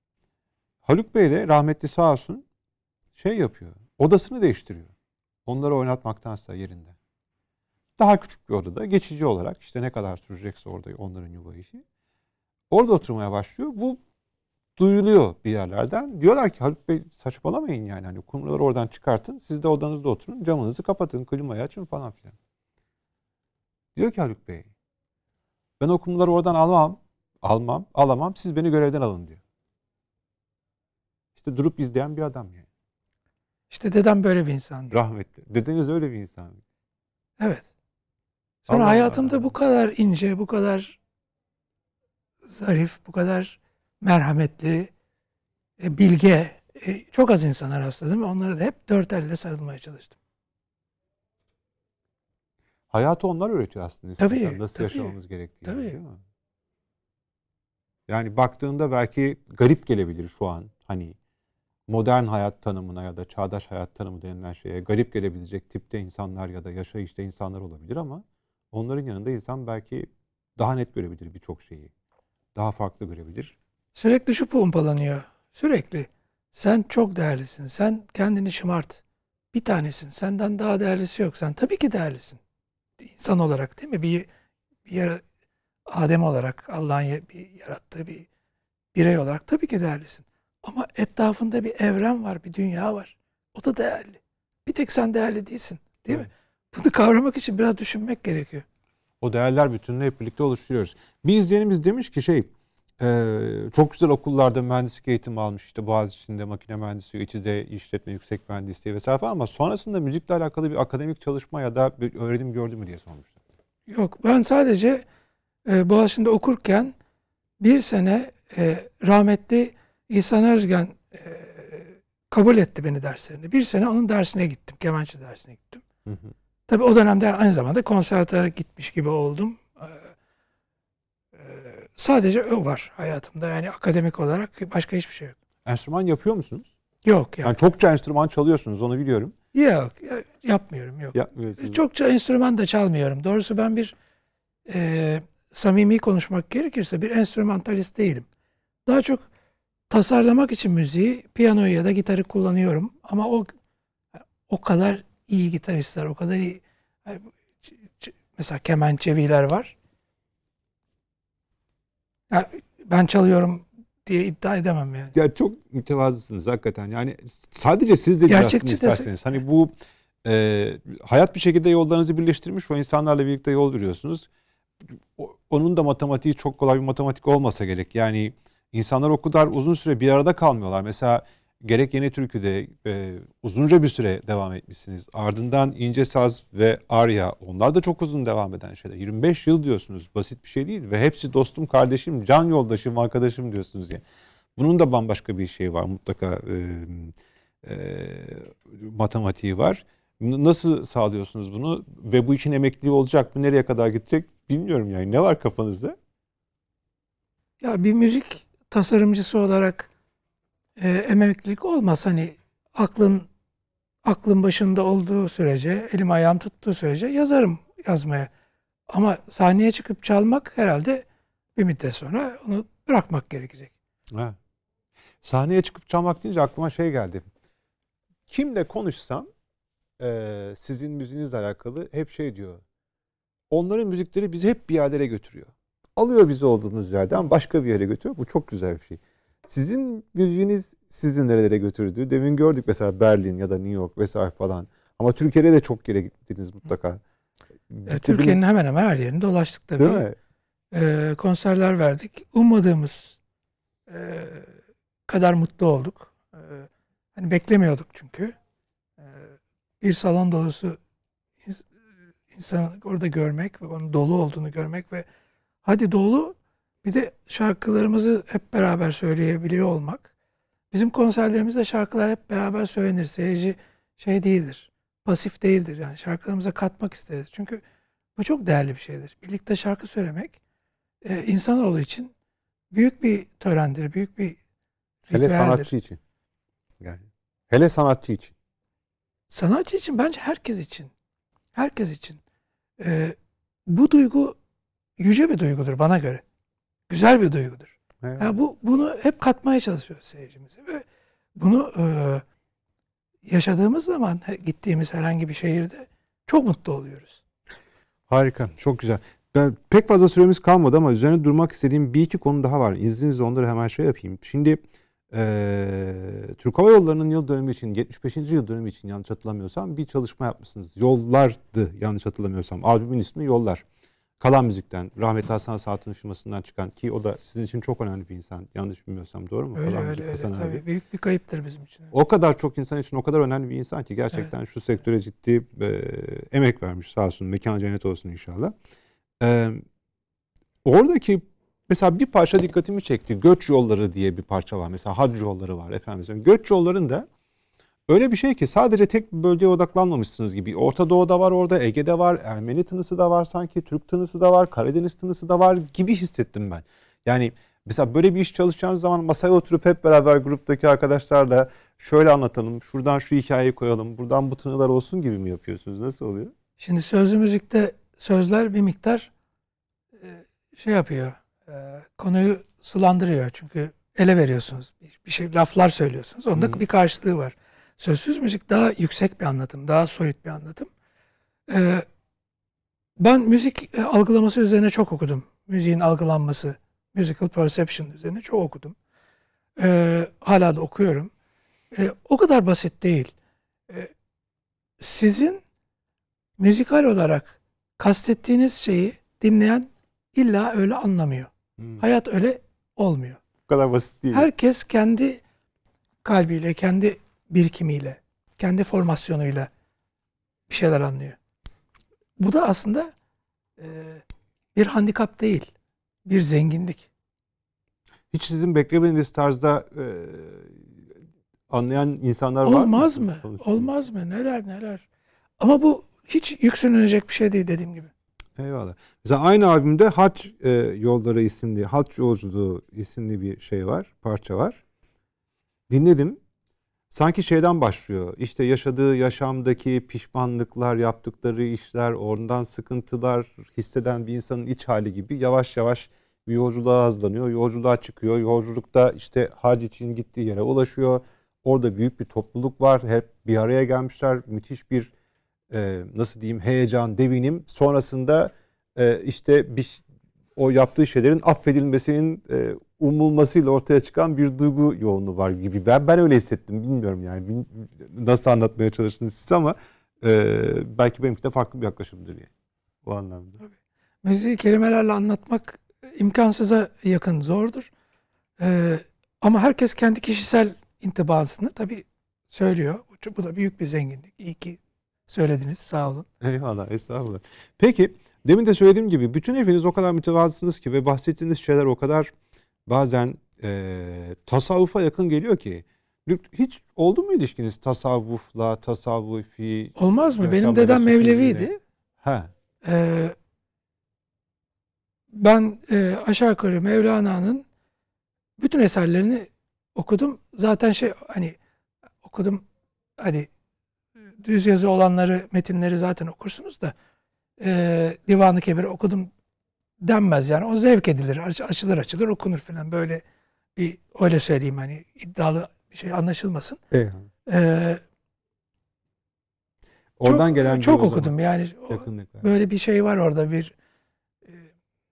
Haluk Bey de rahmetli sağ olsun şey yapıyor, odasını değiştiriyor. Onları oynatmaktansa yerinde. Daha küçük bir odada geçici olarak işte ne kadar sürecekse orada onların yuva işi. Orada oturmaya başlıyor. Bu duyuluyor bir yerlerden. Diyorlar ki Haluk Bey saçmalamayın yani. Hani kumruları oradan çıkartın. Siz de odanızda oturun. Camınızı kapatın. Klimayı açın falan filan. Diyor ki Haluk Bey ben o kumruları oradan almam. Almam. Alamam. Siz beni görevden alın diyor. İşte durup izleyen bir adam yani. İşte dedem böyle bir insandı. Rahmetli. Dedeniz öyle bir insan. Evet. Sonra Allah hayatımda Allah. bu kadar ince, bu kadar zarif, bu kadar merhametli, e, bilge, e, çok az insana rastladım onlara da hep dört elle sarılmaya çalıştım. Hayatı onlar öğretiyor aslında. Tabii, Nasıl tabii. yaşamamız gerektiğini. Tabii. Değil mi? Yani baktığında belki garip gelebilir şu an. Hani modern hayat tanımına ya da çağdaş hayat tanımı denilen şeye garip gelebilecek tipte insanlar ya da yaşayışta insanlar olabilir ama onların yanında insan belki daha net görebilir birçok şeyi. Daha farklı görebilir. Sürekli şu pompalanıyor. Sürekli. Sen çok değerlisin. Sen kendini şımart. Bir tanesin. Senden daha değerlisi yok. Sen tabii ki değerlisin. İnsan olarak değil mi? Bir, bir yara- Adem olarak Allah'ın bir yarattığı bir birey olarak tabii ki değerlisin. Ama etrafında bir evren var, bir dünya var. O da değerli. Bir tek sen değerli değilsin. Değil mi? Bunu kavramak için biraz düşünmek gerekiyor. O değerler bütününü hep birlikte oluşturuyoruz. Bir izleyenimiz demiş ki şey e, çok güzel okullarda mühendislik eğitimi almış işte Boğaziçi'nde makine mühendisliği, İTÜ'de işletme yüksek mühendisliği vesaire falan ama sonrasında müzikle alakalı bir akademik çalışma ya da bir öğrenim gördü mü diye sormuşlar. Yok ben sadece e, Boğaziçi'nde okurken bir sene e, rahmetli İhsan Özgen e, kabul etti beni derslerine. Bir sene onun dersine gittim. Kemençe dersine gittim. Hı hı. Tabii o dönemde aynı zamanda konservatuvara gitmiş gibi oldum. E, e, sadece o var hayatımda. Yani akademik olarak başka hiçbir şey yok. Enstrüman yapıyor musunuz? Yok ya. Yani çokça enstrüman çalıyorsunuz onu biliyorum. Yok ya- yapmıyorum yok. Yapmıyorsunuz. Çokça enstrüman da çalmıyorum. Doğrusu ben bir e, samimi konuşmak gerekirse bir enstrümantalist değilim. Daha çok tasarlamak için müziği, piyanoyu ya da gitarı kullanıyorum. Ama o o kadar iyi gitaristler, o kadar iyi mesela kemençeviler var. Ya ben çalıyorum diye iddia edemem yani. Ya çok mütevazısınız hakikaten. Yani sadece siz de Gerçekçi isterseniz. Hani bu e, hayat bir şekilde yollarınızı birleştirmiş o insanlarla birlikte yol yürüyorsunuz. O- onun da matematiği çok kolay bir matematik olmasa gerek. Yani insanlar o kadar uzun süre bir arada kalmıyorlar. Mesela gerek Yeni Türkü'de e, uzunca bir süre devam etmişsiniz. Ardından İnce Saz ve Arya onlar da çok uzun devam eden şeyler. 25 yıl diyorsunuz. Basit bir şey değil ve hepsi dostum, kardeşim, can yoldaşım, arkadaşım diyorsunuz yani. Bunun da bambaşka bir şey var mutlaka e, e, matematiği var. Nasıl sağlıyorsunuz bunu ve bu için emekliliği olacak mı nereye kadar gidecek bilmiyorum yani ne var kafanızda? Ya bir müzik tasarımcısı olarak e, emeklilik olmaz. Hani aklın aklın başında olduğu sürece, elim ayağım tuttuğu sürece yazarım yazmaya. Ama sahneye çıkıp çalmak herhalde bir müddet sonra onu bırakmak gerekecek. Ha. Sahneye çıkıp çalmak deyince aklıma şey geldi. Kimle konuşsam eee, sizin müziğinizle alakalı hep şey diyor. Onların müzikleri bizi hep bir yerlere götürüyor. Alıyor bizi olduğumuz yerden başka bir yere götürüyor. Bu çok güzel bir şey. Sizin müziğiniz sizi nerelere götürdü? Demin gördük mesela Berlin ya da New York vesaire falan. Ama Türkiye'de de çok yere gittiniz mutlaka. E, Gittiğiniz- Türkiye'nin hemen hemen her yerinde dolaştık tabii. Değil mi? E, konserler verdik. Ummadığımız e, kadar mutlu olduk. E, hani beklemiyorduk çünkü. E, bir salon dolusu ins- insan orada görmek ve onun dolu olduğunu görmek ve hadi dolu bir de şarkılarımızı hep beraber söyleyebiliyor olmak. Bizim konserlerimizde şarkılar hep beraber söylenir. Seyirci şey değildir. Pasif değildir. Yani şarkılarımıza katmak isteriz. Çünkü bu çok değerli bir şeydir. Birlikte şarkı söylemek e, insanoğlu için büyük bir törendir. Büyük bir Hele ritüeldir. sanatçı için. Yani hele sanatçı için. Sanatçı için bence herkes için. Herkes için. Ee, bu duygu yüce bir duygudur bana göre. Güzel bir duygudur. Evet. Ya bu bunu hep katmaya çalışıyoruz seyircimize ve bunu e, yaşadığımız zaman gittiğimiz herhangi bir şehirde çok mutlu oluyoruz. Harika, çok güzel. Ben, pek fazla süremiz kalmadı ama üzerine durmak istediğim bir iki konu daha var. İzninizle onları hemen şey yapayım. Şimdi eee Türk Hava Yolları'nın yıl dönümü için, 75. yıl dönümü için yanlış hatırlamıyorsam bir çalışma yapmışsınız. Yollardı yanlış hatırlamıyorsam. Albümün ismi Yollar. Kalan Müzik'ten, rahmetli Hasan Saat'ın firmasından çıkan ki o da sizin için çok önemli bir insan. Yanlış bilmiyorsam doğru mu? Öyle Kalan öyle Müzik öyle Hasan abi. tabii büyük bir kayıptır bizim için. O kadar çok insan için o kadar önemli bir insan ki gerçekten şu sektöre ciddi e, emek vermiş sağ olsun. Mekan cennet olsun inşallah. E, oradaki mesela bir parça dikkatimi çekti. Göç yolları diye bir parça var. Mesela hac yolları var efendim. Göç yollarında öyle bir şey ki sadece tek bir bölgeye odaklanmamışsınız gibi. Orta Doğu'da var orada, Ege'de var, Ermeni tınısı da var sanki, Türk tınısı da var, Karadeniz tınısı da var gibi hissettim ben. Yani mesela böyle bir iş çalışacağınız zaman masaya oturup hep beraber gruptaki arkadaşlarla şöyle anlatalım, şuradan şu hikayeyi koyalım, buradan bu tınılar olsun gibi mi yapıyorsunuz? Nasıl oluyor? Şimdi sözlü müzikte sözler bir miktar e, şey yapıyor. e, Konuyu sulandırıyor. Çünkü ele veriyorsunuz. Bir- şey laflar söylüyorsunuz. Onda Hı. bir karşılığı var. Sözsüz müzik daha yüksek bir anlatım, daha soyut bir anlatım. E, Ben müzik e, algılaması üzerine çok okudum. Müziğin algılanması, musical perception üzerine çok okudum. E, hala da okuyorum. E, o kadar basit değil. E, sizin müzikal olarak kastettiğiniz şeyi dinleyen illa öyle anlamıyor. Hmm. Hayat öyle olmuyor. Bu kadar basit değil. Herkes kendi kalbiyle, kendi birikimiyle, kendi formasyonuyla bir şeyler anlıyor. Bu da aslında e, bir handikap değil, bir zenginlik. Hiç sizin beklemediğiniz tarzda e, anlayan insanlar var mı? Olmaz mı? Olmaz mı? Neler neler. Ama bu hiç yüksünülecek bir şey değil dediğim gibi. Eyvallah. Mesela aynı albümde Haç e, Yolları isimli, Haç Yolculuğu isimli bir şey var, parça var. Dinledim. Sanki şeyden başlıyor. İşte yaşadığı yaşamdaki pişmanlıklar, yaptıkları işler, oradan sıkıntılar hisseden bir insanın iç hali gibi yavaş yavaş bir yolculuğa hazırlanıyor. Yolculuğa çıkıyor. Yolculukta işte hac için gittiği yere ulaşıyor. Orada büyük bir topluluk var. Hep bir araya gelmişler. Müthiş bir e, nasıl diyeyim heyecan, devinim. Sonrasında e, işte bir o yaptığı şeylerin affedilmesinin e, umulmasıyla ortaya çıkan bir duygu yoğunluğu var gibi. Ben ben öyle hissettim. Bilmiyorum yani nasıl anlatmaya çalıştınız siz ama e, belki benimki de farklı bir yaklaşımdır yani. O anlamda. Müziği kelimelerle anlatmak imkansıza yakın zordur. Ee, ama herkes kendi kişisel intibasını tabii söylüyor. Bu- Bu da büyük bir zenginlik. İyi ki söylediniz. Sağ olun. Eyvallah estağfurullah. Peki demin de söylediğim gibi bütün hepiniz o kadar mütevazısınız ki ve bahsettiğiniz şeyler o kadar bazen e, tasavvufa yakın geliyor ki. Hiç oldu mu ilişkiniz tasavvufla, tasavvufi? Olmaz mı? Benim dedem Mevleviydi. Ha. Ee, ben e, aşağı yukarı Mevlana'nın bütün eserlerini okudum. Zaten şey hani okudum hani düz yazı olanları metinleri zaten okursunuz da e, Divan-ı Kebir okudum denmez yani o zevk edilir aç- açılır açılır okunur falan böyle bir öyle söyleyeyim hani iddialı bir şey anlaşılmasın. Eyvallah. Ee, Oradan çok, gelen çok o zaman okudum yani o- yakınlık var. böyle bir şey var orada bir e,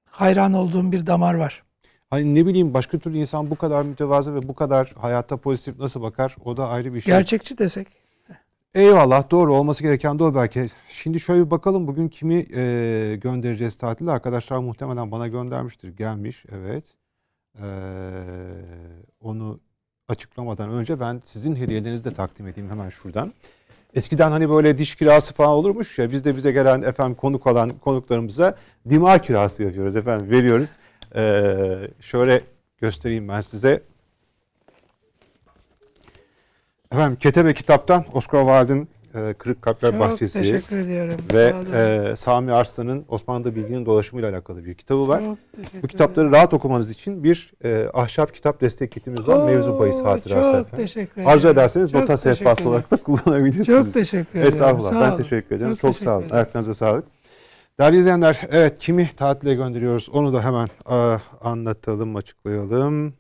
hayran olduğum bir damar var. Hani ne bileyim başka türlü insan bu kadar mütevazı ve bu kadar hayata pozitif nasıl bakar? O da ayrı bir şey. Gerçekçi desek. Eyvallah doğru olması gereken o belki. Şimdi şöyle bir bakalım bugün kimi e, göndereceğiz tatile. Arkadaşlar muhtemelen bana göndermiştir. Gelmiş evet. E, onu açıklamadan önce ben sizin hediyelerinizi de takdim edeyim hemen şuradan. Eskiden hani böyle diş kirası falan olurmuş ya biz de bize gelen efendim konuk olan konuklarımıza dimar kirası yapıyoruz efendim veriyoruz. E, şöyle göstereyim ben size. Efendim Ketebe kitaptan Oscar Wilde'in e, Kırık Kalpler Çok Bahçesi teşekkür ediyorum. ve e, Sami Arslan'ın Osmanlı'da bilginin dolaşımıyla alakalı bir kitabı var. Çok Bu kitapları rahat okumanız için bir e, ahşap kitap destek kitimiz var. Oo, Mevzu bahis hatırası Çok efendim. teşekkür ederim. Arzu ederseniz Çok nota sehpası ederim. olarak da kullanabilirsiniz. Çok teşekkür ederim. Estağfurullah. Sağ ben olun. teşekkür ederim. Çok, Çok sağ olun. ederim. Ayaklarınıza sağlık. Değerli izleyenler, evet kimi tatile gönderiyoruz onu da hemen ah, anlatalım, açıklayalım.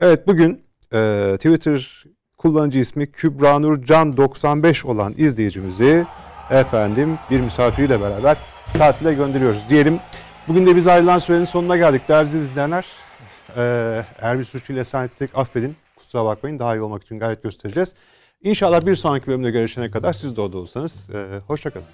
Evet bugün e, Twitter kullanıcı ismi Kübra Nur Can 95 olan izleyicimizi efendim bir misafiriyle beraber tatile gönderiyoruz diyelim. Bugün de biz ayrılan sürenin sonuna geldik değerli izleyenler. E, eğer bir suç ile etsek affedin. Kusura bakmayın daha iyi olmak için gayret göstereceğiz. İnşallah bir sonraki bölümde görüşene kadar siz de orada olsanız. E, hoşçakalın.